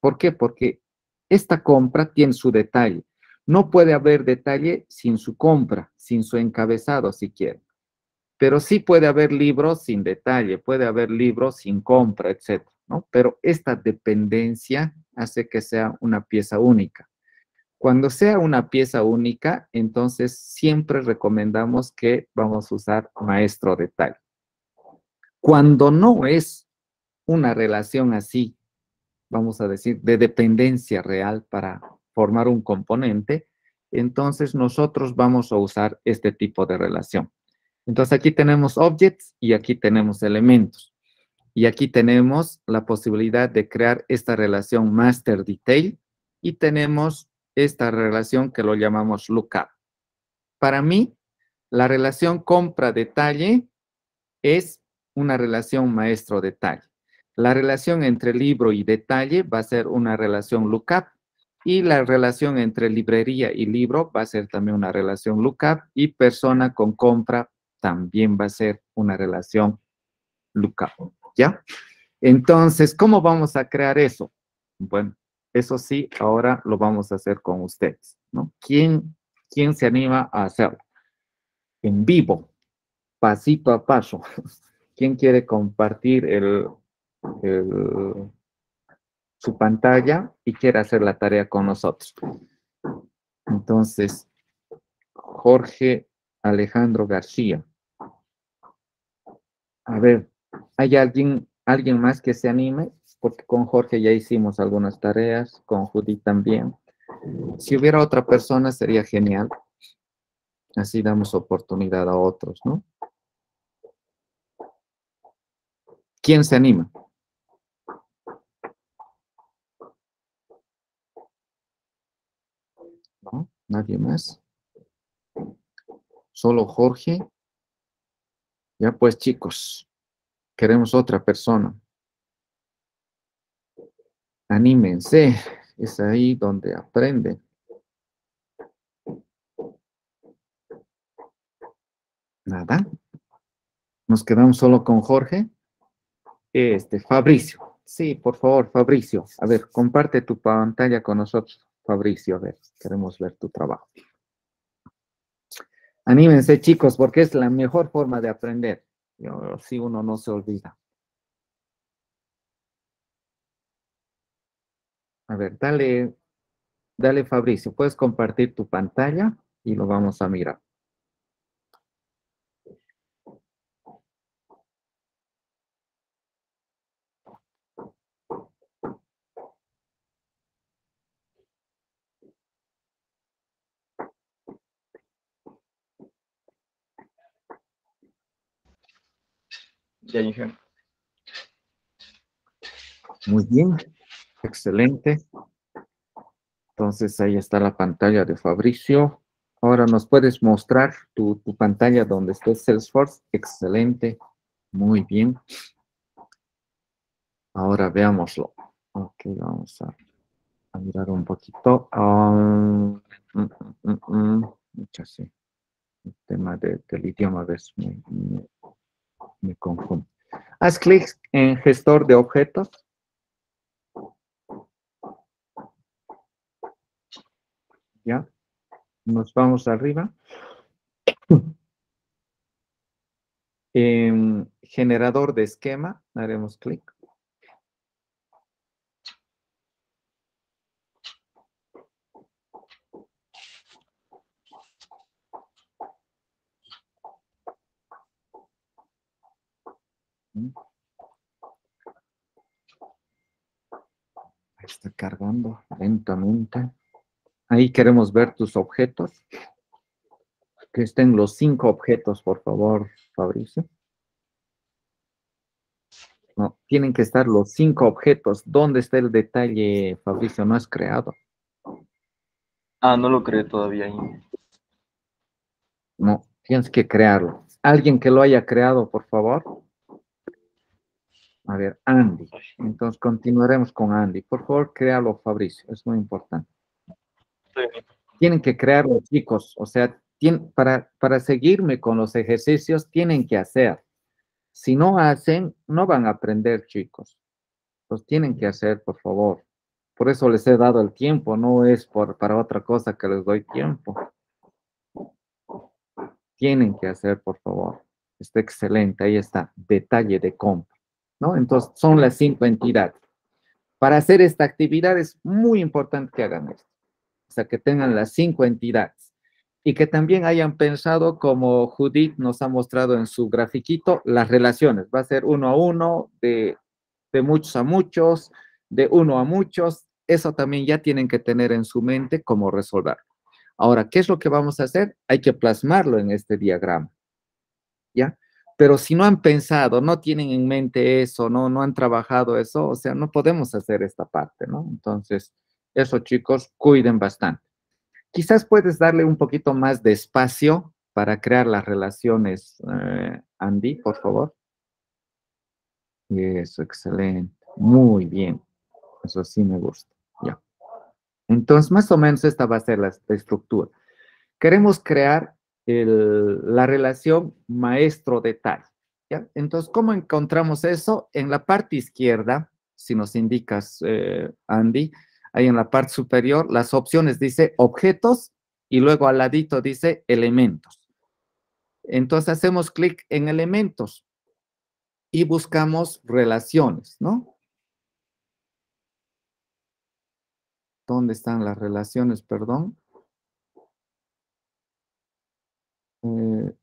¿Por qué? Porque esta compra tiene su detalle. No puede haber detalle sin su compra, sin su encabezado, si quiere pero sí puede haber libros sin detalle, puede haber libros sin compra, etcétera, ¿no? Pero esta dependencia hace que sea una pieza única. Cuando sea una pieza única, entonces siempre recomendamos que vamos a usar maestro detalle. Cuando no es una relación así, vamos a decir, de dependencia real para formar un componente, entonces nosotros vamos a usar este tipo de relación. Entonces aquí tenemos objects y aquí tenemos elementos. Y aquí tenemos la posibilidad de crear esta relación master detail y tenemos esta relación que lo llamamos lookup. Para mí, la relación compra detalle es una relación maestro detalle. La relación entre libro y detalle va a ser una relación lookup y la relación entre librería y libro va a ser también una relación lookup y persona con compra también va a ser una relación lookup, ¿ya? Entonces, ¿cómo vamos a crear eso? Bueno, eso sí, ahora lo vamos a hacer con ustedes, ¿no? ¿Quién, quién se anima a hacerlo? En vivo, pasito a paso. ¿Quién quiere compartir el, su pantalla y quiere hacer la tarea con nosotros. Entonces, Jorge Alejandro García. A ver, ¿hay alguien, alguien más que se anime? Porque con Jorge ya hicimos algunas tareas, con Judy también. Si hubiera otra persona sería genial. Así damos oportunidad a otros, ¿no? ¿Quién se anima? Nadie más. Solo Jorge. Ya pues chicos, queremos otra persona. Anímense, es ahí donde aprenden. Nada. Nos quedamos solo con Jorge. Este, Fabricio. Sí, por favor, Fabricio. A ver, comparte tu pantalla con nosotros. Fabricio, a ver, queremos ver tu trabajo. Anímense, chicos, porque es la mejor forma de aprender. Si uno no se olvida. A ver, dale, dale, Fabricio, puedes compartir tu pantalla y lo vamos a mirar.
Ya.
Muy bien, excelente. Entonces ahí está la pantalla de Fabricio. Ahora nos puedes mostrar tu, pantalla donde está Salesforce. Excelente, muy bien. Ahora veámoslo. Ok, vamos a, mirar un poquito. Um, mm, mm, mm, El tema del idioma es muy, me confundo. Haz clic en gestor de objetos. Ya. Nos vamos arriba. En generador de esquema, haremos clic. Está cargando lentamente. Ahí queremos ver tus objetos. Que estén los cinco objetos, por favor, Fabricio. No, tienen que estar los cinco objetos. ¿Dónde está el detalle, Fabricio? No has creado.
Ah, no lo creé todavía ahí.
No, tienes que crearlo. ¿Alguien que lo haya creado, por favor? A ver, Andy. Entonces continuaremos con Andy. Por favor, créalo, Fabricio. Es muy importante. Tienen que crearlo, chicos. O sea, para, para seguirme con los ejercicios, tienen que hacer. Si no hacen, no van a aprender, chicos. Los tienen que hacer, por favor. Por eso les he dado el tiempo, no es por, para otra cosa que les doy tiempo. Tienen que hacer, por favor. Está excelente, ahí está, detalle de compra. ¿No? Entonces, son las cinco entidades. Para hacer esta actividad es muy importante que hagan esto. sea, que tengan las cinco entidades. Y que también hayan pensado, como Judith nos ha mostrado en su grafiquito, las relaciones. Va a ser uno a uno, de, de muchos a muchos, de uno a muchos. Eso también ya tienen que tener en su mente cómo resolver. Ahora, ¿qué es lo que vamos a hacer? Hay que plasmarlo en este diagrama. ¿Ya? Pero si no han pensado, no tienen en mente eso, no, no han trabajado eso, o sea, no podemos hacer esta parte, ¿no? Entonces, eso chicos, cuiden bastante. Quizás puedes darle un poquito más de espacio para crear las relaciones, eh, Andy, por favor. Eso, excelente. Muy bien. Eso sí me gusta. Ya. Entonces, más o menos esta va a ser la estructura. Queremos crear la relación maestro-detalle. Entonces, ¿cómo encontramos eso? En la parte izquierda, si nos indicas, eh, Andy, ahí en la parte superior, las opciones dice objetos y luego al ladito dice elementos. Entonces hacemos clic en elementos y buscamos relaciones, ¿no? ¿Dónde están las relaciones, perdón? Eh,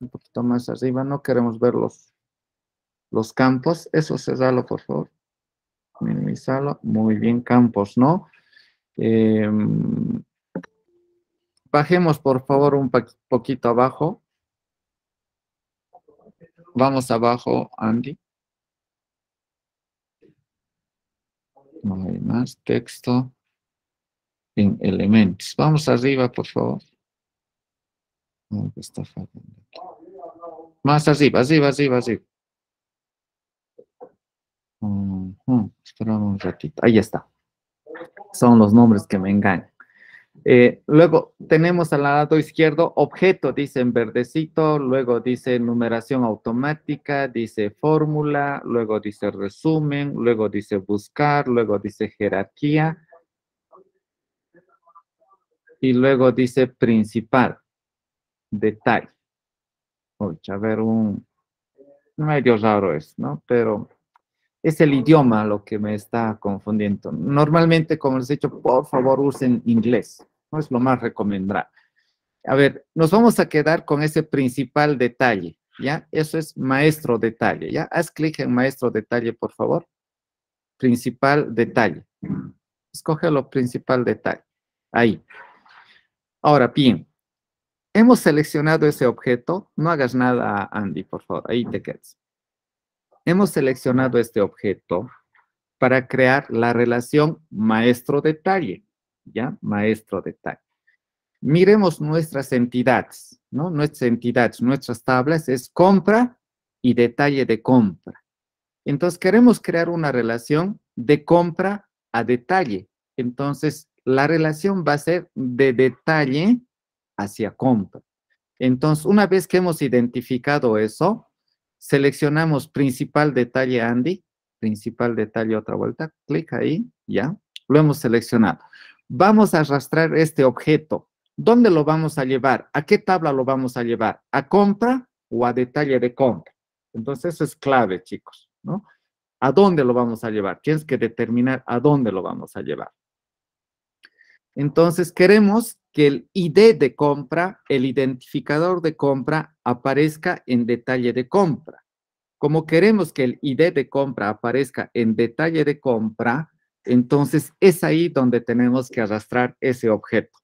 un poquito más arriba, no queremos ver los, los campos. Eso cerralo, por favor. Minimizarlo. Muy bien, campos, ¿no? Em, bajemos, por favor, un poquito abajo. Vamos abajo, Andy. No hay más texto en elementos. Vamos arriba, por favor. Está Más arriba, arriba, arriba, arriba. Esperamos un ratito. Ahí está. Son los nombres que me engañan. Eh, luego tenemos al lado izquierdo objeto, dice en verdecito, luego dice numeración automática, dice fórmula, luego dice resumen, luego dice buscar, luego dice jerarquía y luego dice principal, detalle. Oye, a ver, un medio raro es, ¿no? Pero es el idioma lo que me está confundiendo. Normalmente, como les he dicho, por favor usen inglés, no es lo más recomendable. A ver, nos vamos a quedar con ese principal detalle, ¿ya? Eso es maestro detalle, ¿ya? Haz clic en maestro detalle, por favor. Principal detalle. Escoge lo principal detalle. Ahí. Ahora, bien, hemos seleccionado ese objeto. No hagas nada, Andy, por favor. Ahí te quedas hemos seleccionado este objeto para crear la relación maestro-detalle, ¿ya? Maestro-detalle. Miremos nuestras entidades, ¿no? Nuestras entidades, nuestras tablas es compra y detalle de compra. Entonces, queremos crear una relación de compra a detalle. Entonces, la relación va a ser de detalle hacia compra. Entonces, una vez que hemos identificado eso, Seleccionamos principal detalle Andy, principal detalle otra vuelta, clic ahí, ya, lo hemos seleccionado. Vamos a arrastrar este objeto. ¿Dónde lo vamos a llevar? ¿A qué tabla lo vamos a llevar? ¿A compra o a detalle de compra? Entonces eso es clave, chicos, ¿no? ¿A dónde lo vamos a llevar? Tienes que determinar a dónde lo vamos a llevar. Entonces queremos que el ID de compra, el identificador de compra, aparezca en detalle de compra. Como queremos que el ID de compra aparezca en detalle de compra, entonces es ahí donde tenemos que arrastrar ese objeto.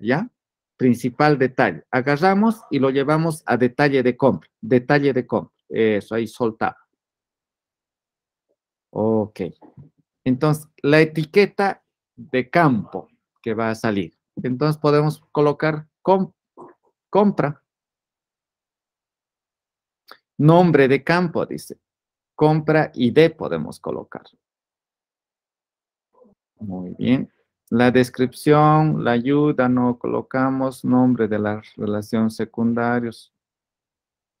¿Ya? Principal detalle. Agarramos y lo llevamos a detalle de compra. Detalle de compra. Eso, ahí soltado. Ok. Entonces, la etiqueta de campo que va a salir. Entonces podemos colocar compra. Nombre de campo, dice. Compra ID podemos colocar. Muy bien. La descripción, la ayuda, no colocamos nombre de la relación secundarios.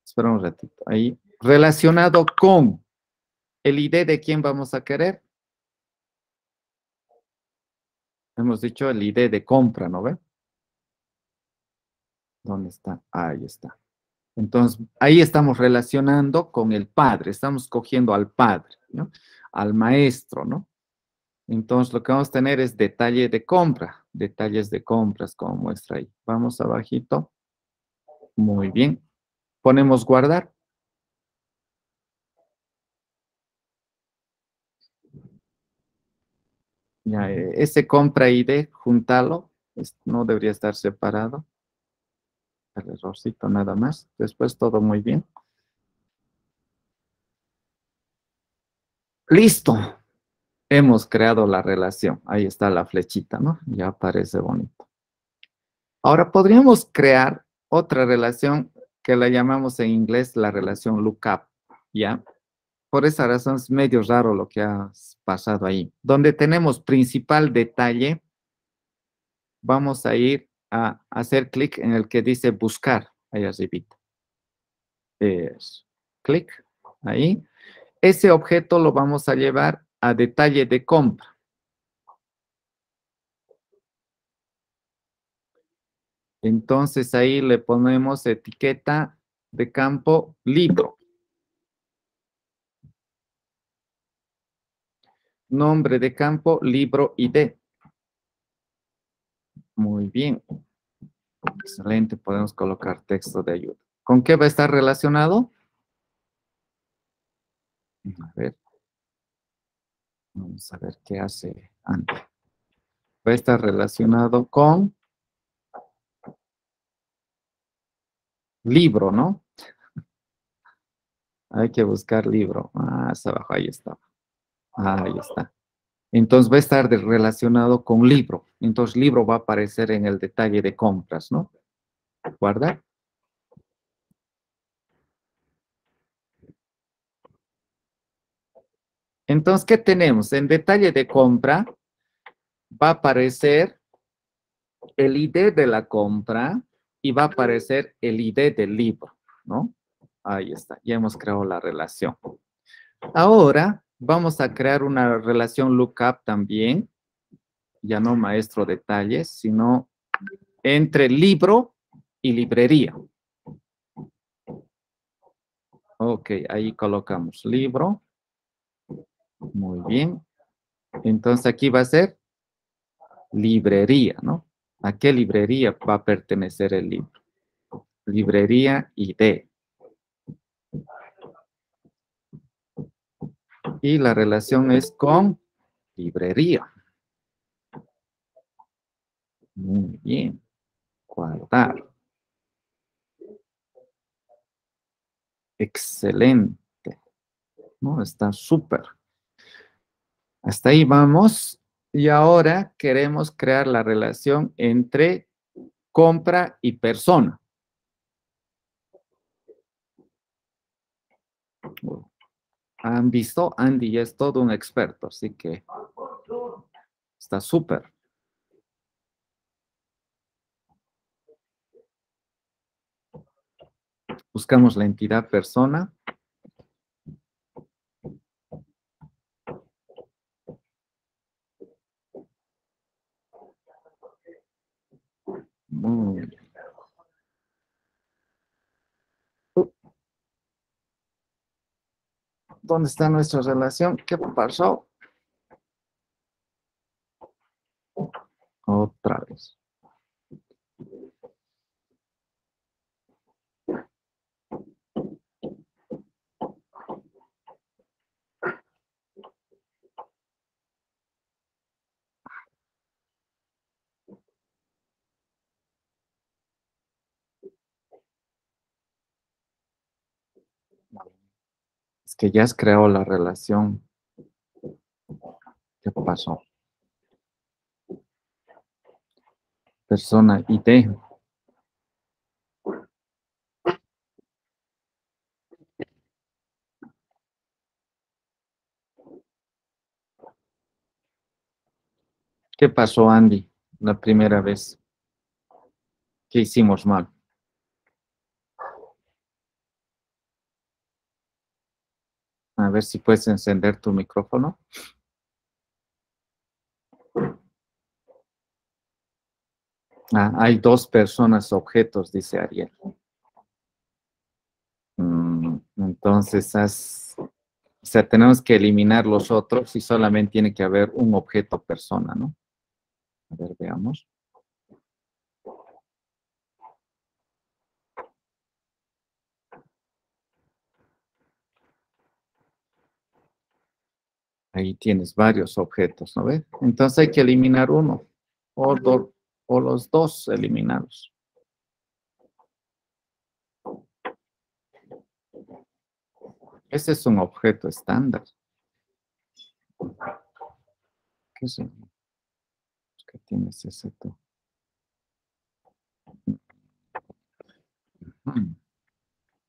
Espera un ratito. Ahí. Relacionado con el ID de quién vamos a querer. Hemos dicho el ID de compra, ¿no ve? ¿Dónde está? Ahí está. Entonces, ahí estamos relacionando con el padre, estamos cogiendo al padre, ¿no? Al maestro, ¿no? Entonces lo que vamos a tener es detalle de compra, detalles de compras como muestra ahí. Vamos abajito. Muy bien. Ponemos guardar. Ya, eh, ese compra ID, juntalo. No debería estar separado. El errorcito nada más. Después todo muy bien. Listo. Hemos creado la relación. Ahí está la flechita, ¿no? Ya aparece bonito. Ahora podríamos crear otra relación que la llamamos en inglés la relación lookup, ¿ya? Por esa razón es medio raro lo que ha pasado ahí. Donde tenemos principal detalle, vamos a ir a hacer clic en el que dice buscar, ahí arribita. Es clic, ahí. Ese objeto lo vamos a llevar a detalle de compra. Entonces ahí le ponemos etiqueta de campo libro. Nombre de campo libro ID. Muy bien. Excelente, podemos colocar texto de ayuda. ¿Con qué va a estar relacionado? A ver. Vamos a ver qué hace antes. Va a estar relacionado con libro, ¿no? Hay que buscar libro. Más abajo, ahí está. Ahí está. Entonces va a estar relacionado con libro. Entonces libro va a aparecer en el detalle de compras, ¿no? Guarda. Entonces, ¿qué tenemos? En detalle de compra va a aparecer el ID de la compra y va a aparecer el ID del libro, ¿no? Ahí está, ya hemos creado la relación. Ahora vamos a crear una relación lookup también, ya no maestro detalles, sino entre libro y librería. Ok, ahí colocamos libro muy bien. Entonces aquí va a ser librería, ¿no? ¿A qué librería va a pertenecer el libro? Librería ID. Y la relación es con librería. Muy bien. Guardar. Excelente. ¿No? Está súper. Hasta ahí vamos. Y ahora queremos crear la relación entre compra y persona. Han visto, Andy ya es todo un experto, así que está súper. Buscamos la entidad persona. Muy bien. Uh. ¿Dónde está nuestra relación? ¿Qué pasó? Otra vez. Que ya has creado la relación. ¿Qué pasó? Persona ID. ¿Qué pasó, Andy, la primera vez? ¿Qué hicimos mal? A ver si puedes encender tu micrófono. Ah, hay dos personas objetos, dice Ariel. Mm, entonces has O sea, tenemos que eliminar los otros y solamente tiene que haber un objeto persona, ¿no? A ver, veamos. Ahí tienes varios objetos, ¿no ves? Entonces hay que eliminar uno o, o los dos eliminados. Ese es un objeto estándar. ¿Qué es eso? ¿Qué tienes ese tú?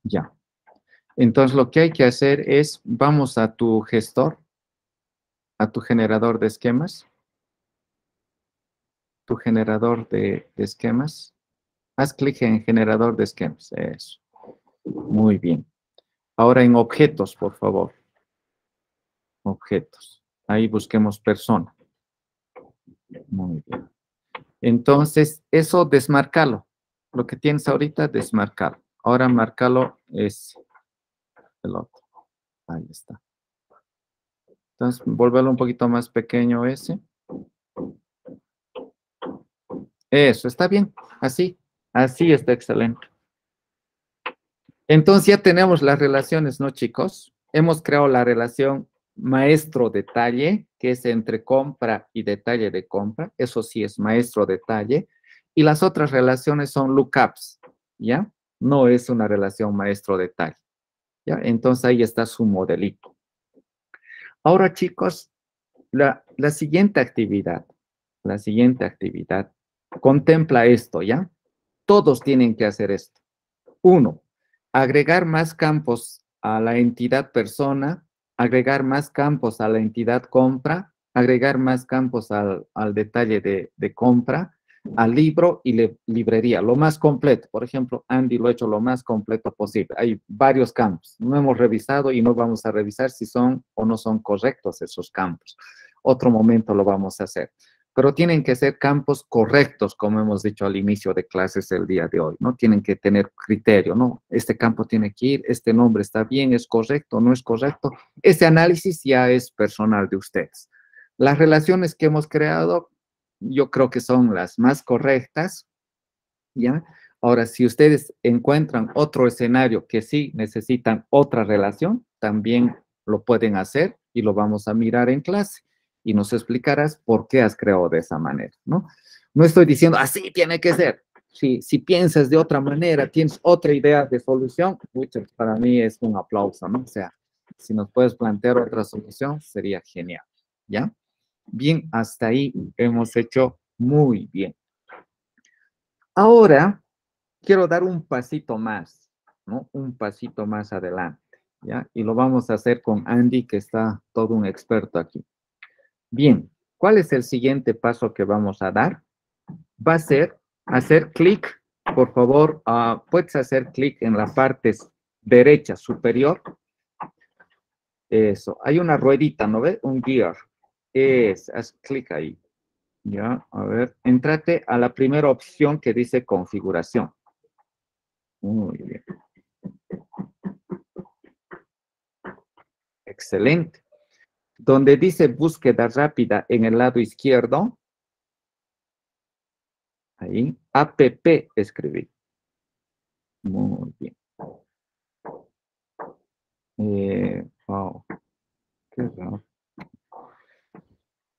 Ya. Entonces lo que hay que hacer es, vamos a tu gestor, a tu generador de esquemas, tu generador de, esquemas. Haz clic en generador de esquemas. Eso. Muy bien. Ahora en objetos, por favor. Objetos. Ahí busquemos persona. Muy bien. Entonces, eso desmarcalo. Lo que tienes ahorita, desmarcalo. Ahora marcalo es el otro. Ahí está. Entonces, volverlo un poquito más pequeño ese. Eso, está bien. Así. Así está excelente. Entonces ya tenemos las relaciones, ¿no, chicos? Hemos creado la relación maestro-detalle, que es entre compra y detalle de compra. Eso sí es maestro-detalle. Y las otras relaciones son lookups, ¿ya? No es una relación maestro-detalle, ¿ya? Entonces ahí está su modelito. Ahora, chicos, la, la siguiente actividad, la siguiente actividad contempla esto, ¿ya? Todos tienen que hacer esto. Uno, agregar más campos a la entidad persona, agregar más campos a la entidad compra, agregar más campos al, detalle de, compra, al libro y librería, lo más completo. Por ejemplo, Andy lo ha hecho lo más completo posible. Hay varios campos. No hemos revisado y no vamos a revisar si son o no son correctos esos campos. Otro momento lo vamos a hacer pero tienen que ser campos correctos, como hemos dicho al inicio de clases el día de hoy, ¿no? Tienen que tener criterio, ¿no? Este campo tiene que ir, este nombre está bien, es correcto, no es correcto. Ese análisis ya es personal de ustedes. Las relaciones que hemos creado, yo creo que son las más correctas, ¿ya? Ahora, si ustedes encuentran otro escenario que sí necesitan otra relación, también lo pueden hacer y lo vamos a mirar en clase y nos explicarás por qué has creado de esa manera, ¿no? No estoy diciendo, así tiene que ser. Si, si piensas de otra manera, tienes otra idea de solución, para mí es un aplauso, ¿no? O sea, si nos puedes plantear otra solución, sería genial, ¿ya? Bien, hasta ahí hemos hecho muy bien. Ahora, quiero dar un pasito más, ¿no? Un pasito más adelante, ¿ya? Y lo vamos a hacer con Andy, que está todo un experto aquí. Bien, ¿cuál es el siguiente paso que vamos a dar? Va a ser hacer clic, por favor, ah, puedes hacer clic en la parte derecha superior. Eso, hay una ruedita, ¿no ves? Un gear. Es, haz clic ahí. Ya, a ver, entrate a la primera opción que dice configuración. Muy bien. Excelente donde dice búsqueda rápida en el lado izquierdo, ahí, app escribí. Muy bien. Eh, wow. Qué raro.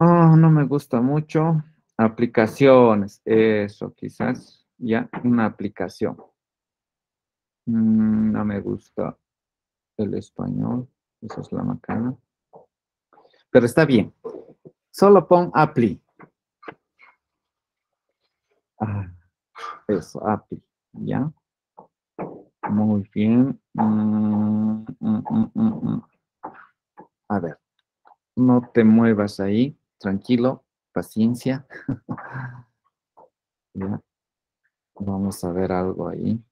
Oh, no me gusta mucho. Aplicaciones. Eso, quizás. Ya, una aplicación. Mm, no me gusta el español. Esa es la macana. Pero está bien. Solo pon apply. Ah, eso, apply. ¿Ya? Muy bien. Mm, mm, A ver. No te muevas ahí. Tranquilo. Paciencia. Vamos a ver algo ahí.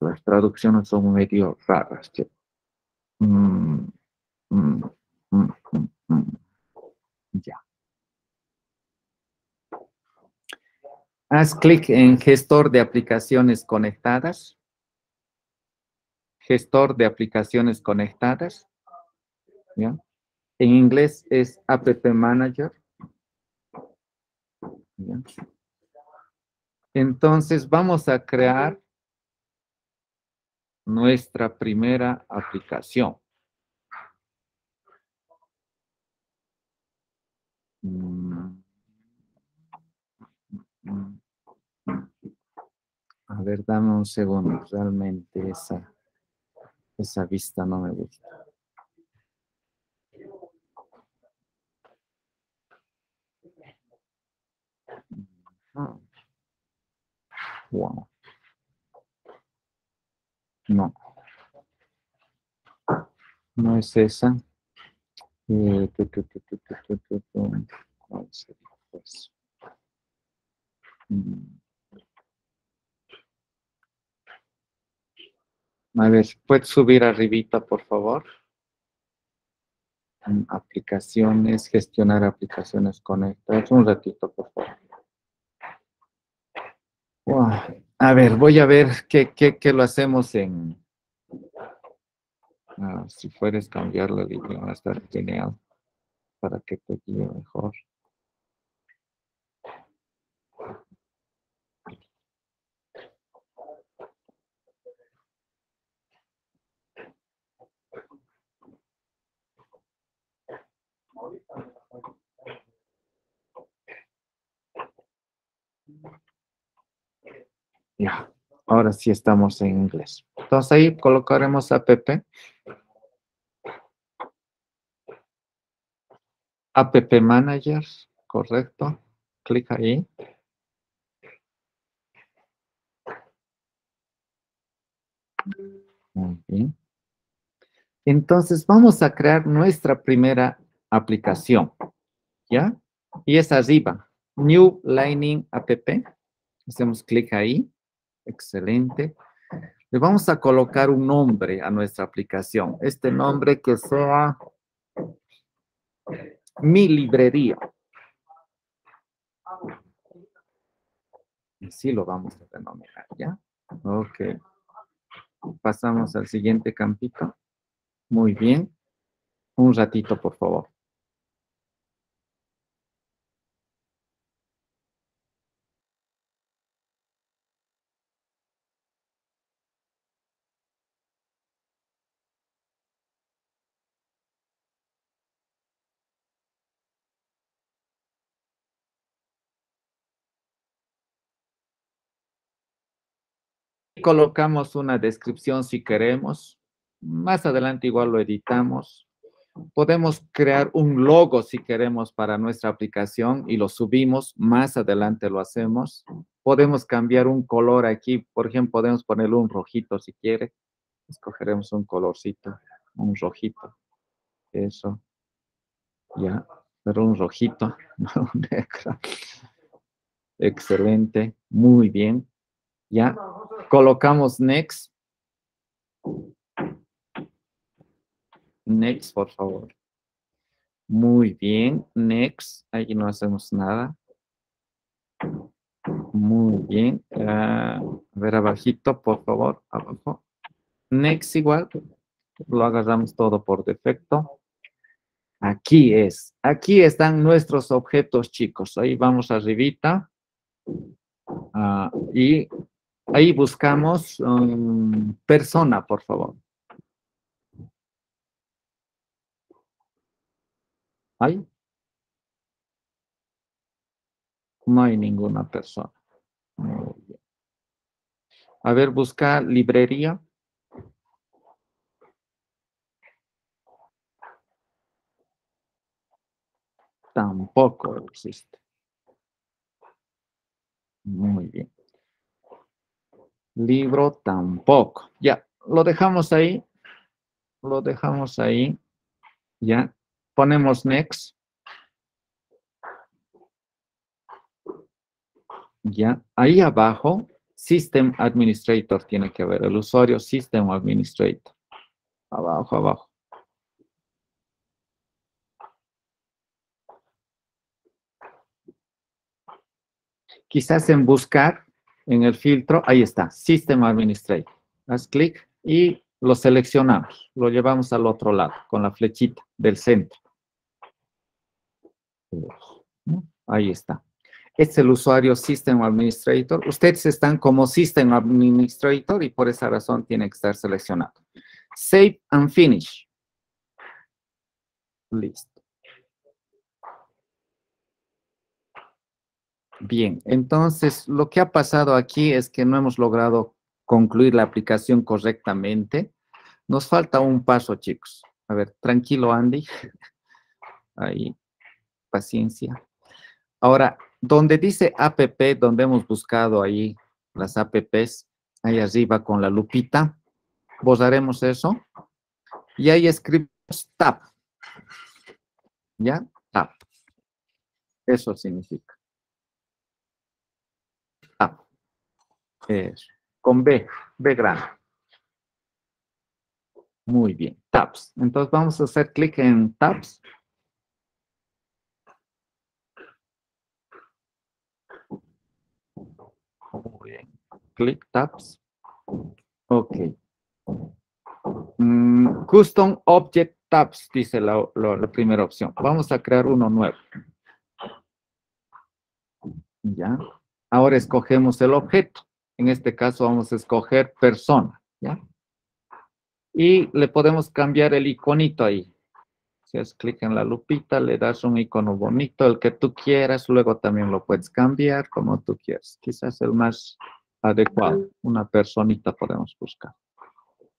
Las traducciones son medio raras. Mm, mm, mm, ya. Haz clic en gestor de aplicaciones conectadas. gestor de aplicaciones conectadas. ¿ya? En inglés es App Manager. Entonces vamos a crear nuestra primera aplicación. A ver, dame un segundo. Realmente esa, esa vista no me gusta. Wow. No. No es esa. ¿puedes subir arribita, por favor? Mm, aplicaciones, gestionar aplicaciones conectadas. Un ratito, por favor. A ver, voy a ver qué, qué, qué lo hacemos en... Ah, si fueres cambiar la línea, va a estar genial para que te guíe mejor. Ahora sí estamos en inglés. Entonces ahí colocaremos app. App Manager, correcto. Clic ahí. Muy bien. Entonces vamos a crear nuestra primera aplicación. ¿Ya? Y es arriba. New Lightning App. Hacemos clic ahí. Excelente. Le vamos a colocar un nombre a nuestra aplicación. Este nombre que sea mi librería. Así lo vamos a denominar, ¿ya? Ok. Pasamos al siguiente campito. Muy bien. Un ratito, por favor. Colocamos una descripción si queremos. Más adelante igual lo editamos. Podemos crear un logo si queremos para nuestra aplicación y lo subimos. Más adelante lo hacemos. Podemos cambiar un color aquí. Por ejemplo, podemos ponerle un rojito si quiere. Escogeremos un colorcito, un rojito. Eso. Ya, pero un rojito, no un negro. Excelente, muy bien. Ya, colocamos next. Next, por favor. Muy bien, next. Ahí no hacemos nada. Muy bien. Ah, a ver, abajito, por favor, abajo. Next igual. Lo agarramos todo por defecto. Aquí es. Aquí están nuestros objetos, chicos. Ahí vamos arribita. Ah, y Ahí buscamos um, persona, por favor. ¿Hay? No hay ninguna persona. Muy bien. A ver, busca librería. Tampoco existe. Muy bien. Libro tampoco. Ya, lo dejamos ahí. Lo dejamos ahí. Ya. Ponemos next. Ya. Ahí abajo, System Administrator tiene que ver. El usuario System Administrator. Abajo, abajo. Quizás en buscar en el filtro, ahí está, System Administrator. Haz clic y lo seleccionamos, lo llevamos al otro lado con la flechita del centro. Ahí está. Este es el usuario System Administrator. Ustedes están como System Administrator y por esa razón tiene que estar seleccionado. Save and Finish. Listo. Bien, entonces lo que ha pasado aquí es que no hemos logrado concluir la aplicación correctamente. Nos falta un paso, chicos. A ver, tranquilo, Andy. Ahí, paciencia. Ahora, donde dice app, donde hemos buscado ahí las apps, ahí arriba con la lupita, borraremos eso. Y ahí escribimos tab. ¿Ya? Tab. Eso significa. Tab. Con B, B grande. Muy bien, tabs. Entonces vamos a hacer clic en tabs. Muy bien. Clic tabs. Ok. Mm, custom Object Tabs, dice la, primera opción. Vamos a crear uno nuevo. Ya. Ahora escogemos el objeto. En este caso vamos a escoger persona. ¿ya? Y le podemos cambiar el iconito ahí. Si haces clic en la lupita, le das un icono bonito, el que tú quieras. Luego también lo puedes cambiar como tú quieras. Quizás el más adecuado. Una personita podemos buscar.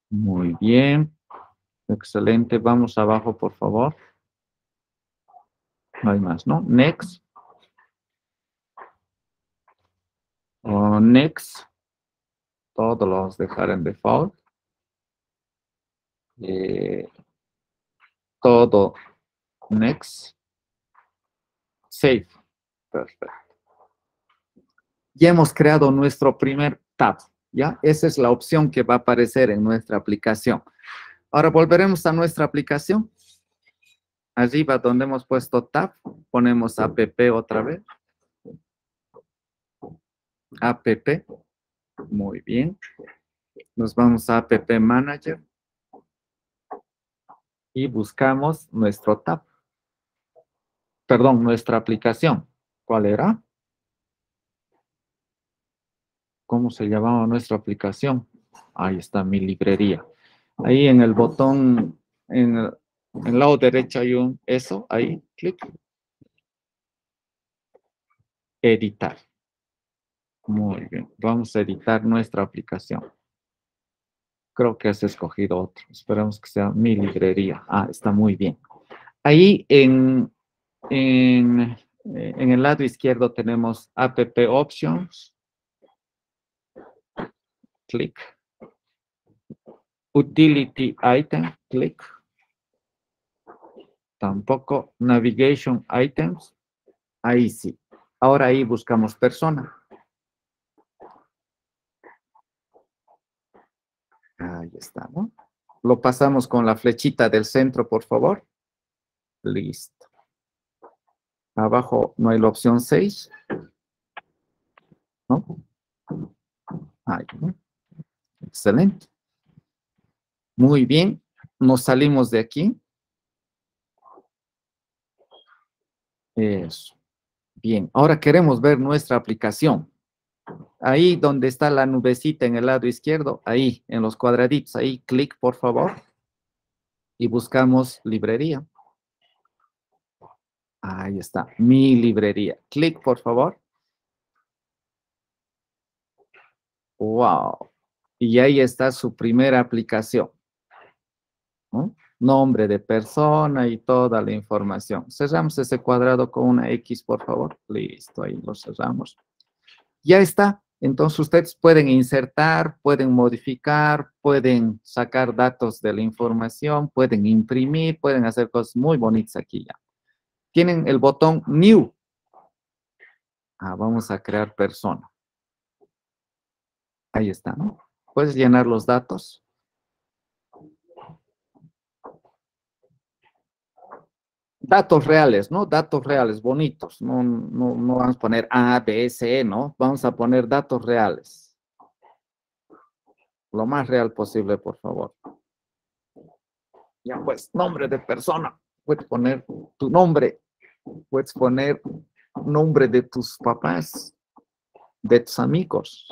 Muy bien. Excelente. Vamos abajo, por favor. No hay más, ¿no? Next. Oh, next. Todos los dejar en default. Eh, todo next. Save. Perfecto. Ya hemos creado nuestro primer tab. ¿ya? Esa es la opción que va a aparecer en nuestra aplicación. Ahora volveremos a nuestra aplicación. Arriba donde hemos puesto tab, ponemos app otra vez. App. Muy bien. Nos vamos a App Manager. Y buscamos nuestro tab. Perdón, nuestra aplicación. ¿Cuál era? ¿Cómo se llamaba nuestra aplicación? Ahí está mi librería. Ahí en el botón, en el, en lado derecho hay un eso, ahí, clic. Editar. Muy bien, vamos a editar nuestra aplicación. Creo que has escogido otro. Esperamos que sea mi librería. Ah, está muy bien. Ahí en, en, eh, en el lado izquierdo tenemos App Options clic. Utility item, clic. Tampoco navigation items. Ahí sí. Ahora ahí buscamos persona. Ahí está, ¿no? Lo pasamos con la flechita del centro, por favor. Listo. Abajo no hay la opción 6. ¿No? Ahí, ¿no? Excelente. Muy bien. Nos salimos de aquí. Eso. Bien. Ahora queremos ver nuestra aplicación. Ahí donde está la nubecita en el lado izquierdo, ahí, en los cuadraditos, ahí, clic, por favor. Y buscamos librería. Ahí está, mi librería. Clic, por favor. Wow y ahí está su primera aplicación. Nombre de persona y toda la información. Cerramos ese cuadrado con una X, por favor. Listo, ahí lo cerramos. Ya está. Entonces ustedes pueden insertar, pueden modificar, pueden sacar datos de la información, pueden imprimir, pueden hacer cosas muy bonitas aquí ya. Tienen el botón New. Ah, vamos a crear persona. Ahí está, ¿no? ¿Puedes llenar los datos? Datos reales, ¿no? Datos reales, bonitos. No, no, no vamos a poner A, B, C, ¿no? Vamos a poner datos reales. lo más real posible, por favor. Ya pues, nombre de persona. Puedes poner tu nombre. Puedes poner nombre de tus papás, de tus amigos.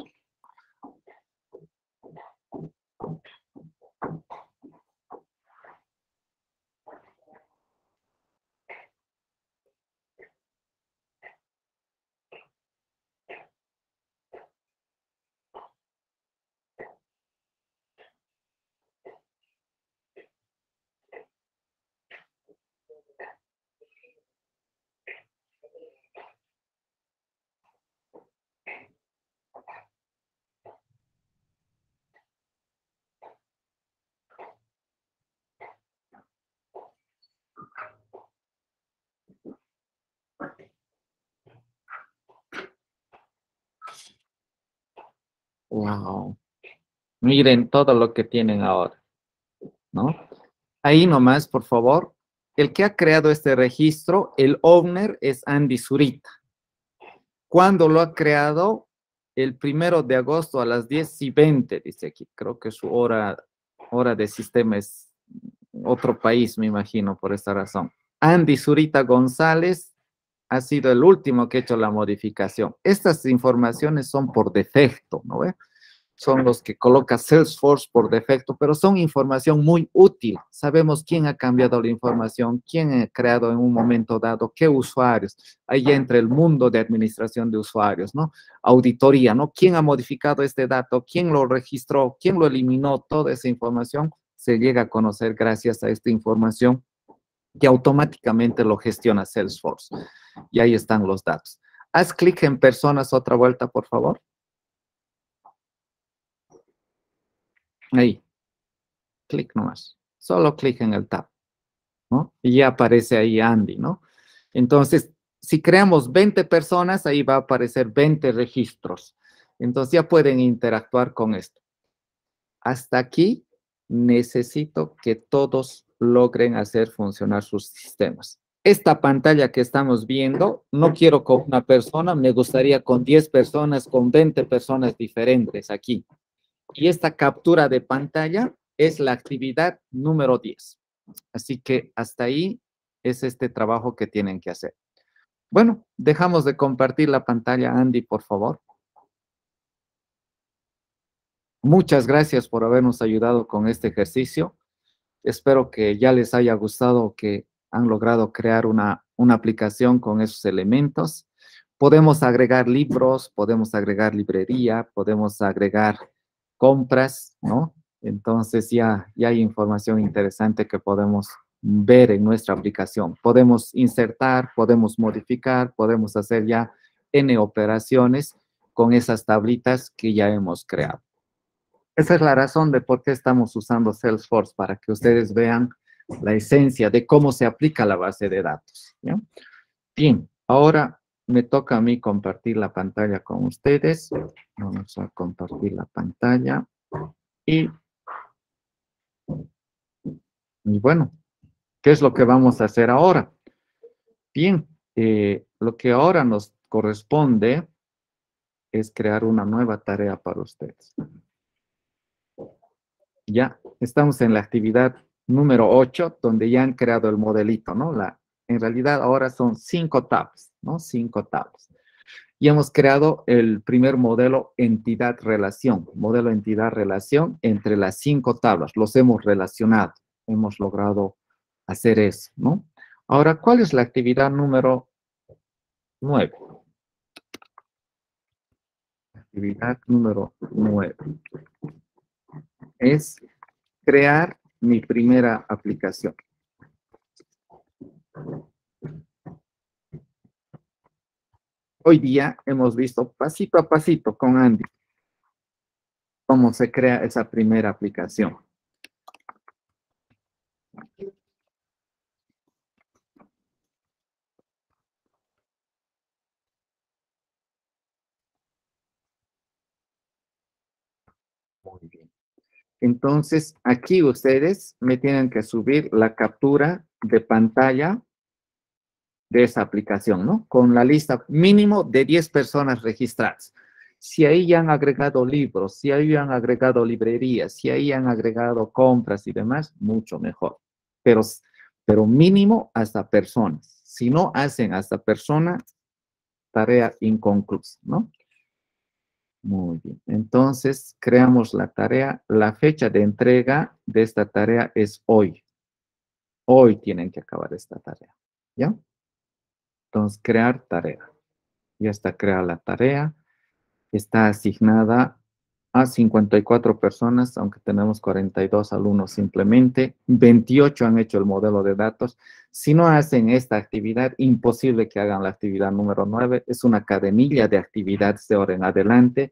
Wow. Miren todo lo que tienen ahora, ¿no? Ahí nomás, por favor. El que ha creado este registro, el owner es Andy Zurita. ¿Cuándo lo ha creado? El primero de agosto a las 10 y 20, dice aquí. Creo que su hora, hora de sistema es otro país, me imagino, por esta razón. Andy Zurita González ha sido el último que ha hecho la modificación. Estas informaciones son por defecto, ¿no ve? Son los que coloca Salesforce por defecto, pero son información muy útil. Sabemos quién ha cambiado la información, quién ha creado en un momento dado, qué usuarios. Ahí entra el mundo de administración de usuarios, ¿no? Auditoría, ¿no? ¿Quién ha modificado este dato? ¿Quién lo registró? ¿Quién lo eliminó? Toda esa información se llega a conocer gracias a esta información que automáticamente lo gestiona Salesforce. Y ahí están los datos. Haz clic en personas otra vuelta, por favor. Ahí. Clic nomás. Solo clic en el tab. ¿no? Y ya aparece ahí Andy, ¿no? Entonces, si creamos 20 personas, ahí va a aparecer 20 registros. Entonces ya pueden interactuar con esto. Hasta aquí necesito que todos logren hacer funcionar sus sistemas. Esta pantalla que estamos viendo, no quiero con una persona, me gustaría con 10 personas, con 20 personas diferentes aquí. Y esta captura de pantalla es la actividad número 10. Así que hasta ahí es este trabajo que tienen que hacer. Bueno, dejamos de compartir la pantalla, Andy, por favor. Muchas gracias por habernos ayudado con este ejercicio. Espero que ya les haya gustado, que han logrado crear una, una aplicación con esos elementos. Podemos agregar libros, podemos agregar librería, podemos agregar compras, ¿no? Entonces ya, ya hay información interesante que podemos ver en nuestra aplicación. Podemos insertar, podemos modificar, podemos hacer ya N operaciones con esas tablitas que ya hemos creado. Esa es la razón de por qué estamos usando Salesforce, para que ustedes vean la esencia de cómo se aplica la base de datos. Bien, ahora me toca a mí compartir la pantalla con ustedes. Vamos a compartir la pantalla. Y, bueno, ¿qué es lo que vamos a hacer ahora? Bien, eh, lo que ahora nos corresponde es crear una nueva tarea para ustedes. Ya estamos en la actividad número 8, donde ya han creado el modelito, ¿no? La, en realidad ahora son cinco tabs, ¿no? Cinco tabs. Y hemos creado el primer modelo entidad-relación, modelo entidad-relación entre las cinco tablas. Los hemos relacionado, hemos logrado hacer eso, ¿no? Ahora, ¿cuál es la actividad número 9? Actividad número 9 es crear mi primera aplicación. Hoy día hemos visto pasito a pasito con Andy cómo se crea esa primera aplicación. Muy bien. Entonces, aquí ustedes me tienen que subir la captura de pantalla de esa aplicación, ¿no? Con la lista mínimo de 10 personas registradas. Si ahí han agregado libros, si ahí han agregado librerías, si ahí han agregado compras y demás, mucho mejor. Pero, pero mínimo hasta personas. Si no hacen hasta persona, tarea inconclusa, ¿no? Muy bien. Entonces, creamos la tarea. La fecha de entrega de esta tarea es hoy. Hoy tienen que acabar esta tarea. ¿Ya? Entonces, crear tarea. Ya está creada la tarea. Está asignada a 54 personas, aunque tenemos 42 alumnos simplemente. 28 han hecho el modelo de datos. Si no hacen esta actividad, imposible que hagan la actividad número 9. Es una cadenilla de actividades de ahora en adelante.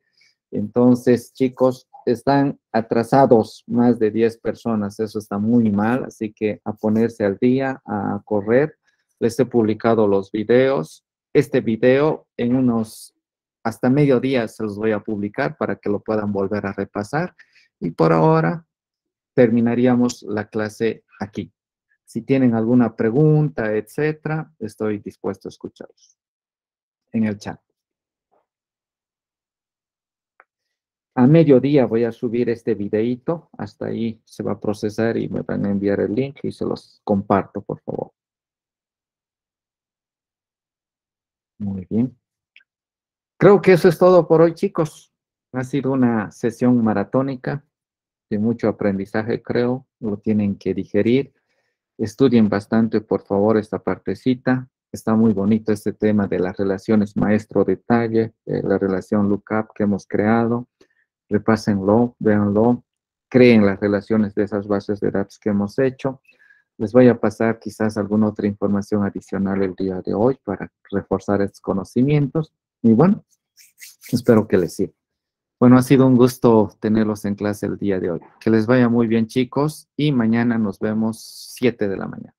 Entonces, chicos, están atrasados más de 10 personas. Eso está muy mal, así que a ponerse al día, a correr. Les he publicado los videos. Este video en unos hasta mediodía se los voy a publicar para que lo puedan volver a repasar. Y por ahora terminaríamos la clase aquí. Si tienen alguna pregunta, etcétera, estoy dispuesto a escucharlos en el chat. A mediodía voy a subir este videito, hasta ahí se va a procesar y me van a enviar el link y se los comparto, por favor. Muy bien. Creo que eso es todo por hoy, chicos. Ha sido una sesión maratónica de mucho aprendizaje, creo. Lo tienen que digerir. Estudien bastante, por favor, esta partecita. Está muy bonito este tema de las relaciones maestro-detalle, la relación lookup que hemos creado. Repásenlo, véanlo, creen las relaciones de esas bases de datos que hemos hecho. Les voy a pasar quizás alguna otra información adicional el día de hoy para reforzar estos conocimientos. Y bueno, espero que les sirva. Bueno, ha sido un gusto tenerlos en clase el día de hoy. Que les vaya muy bien, chicos, y mañana nos vemos 7 de la mañana.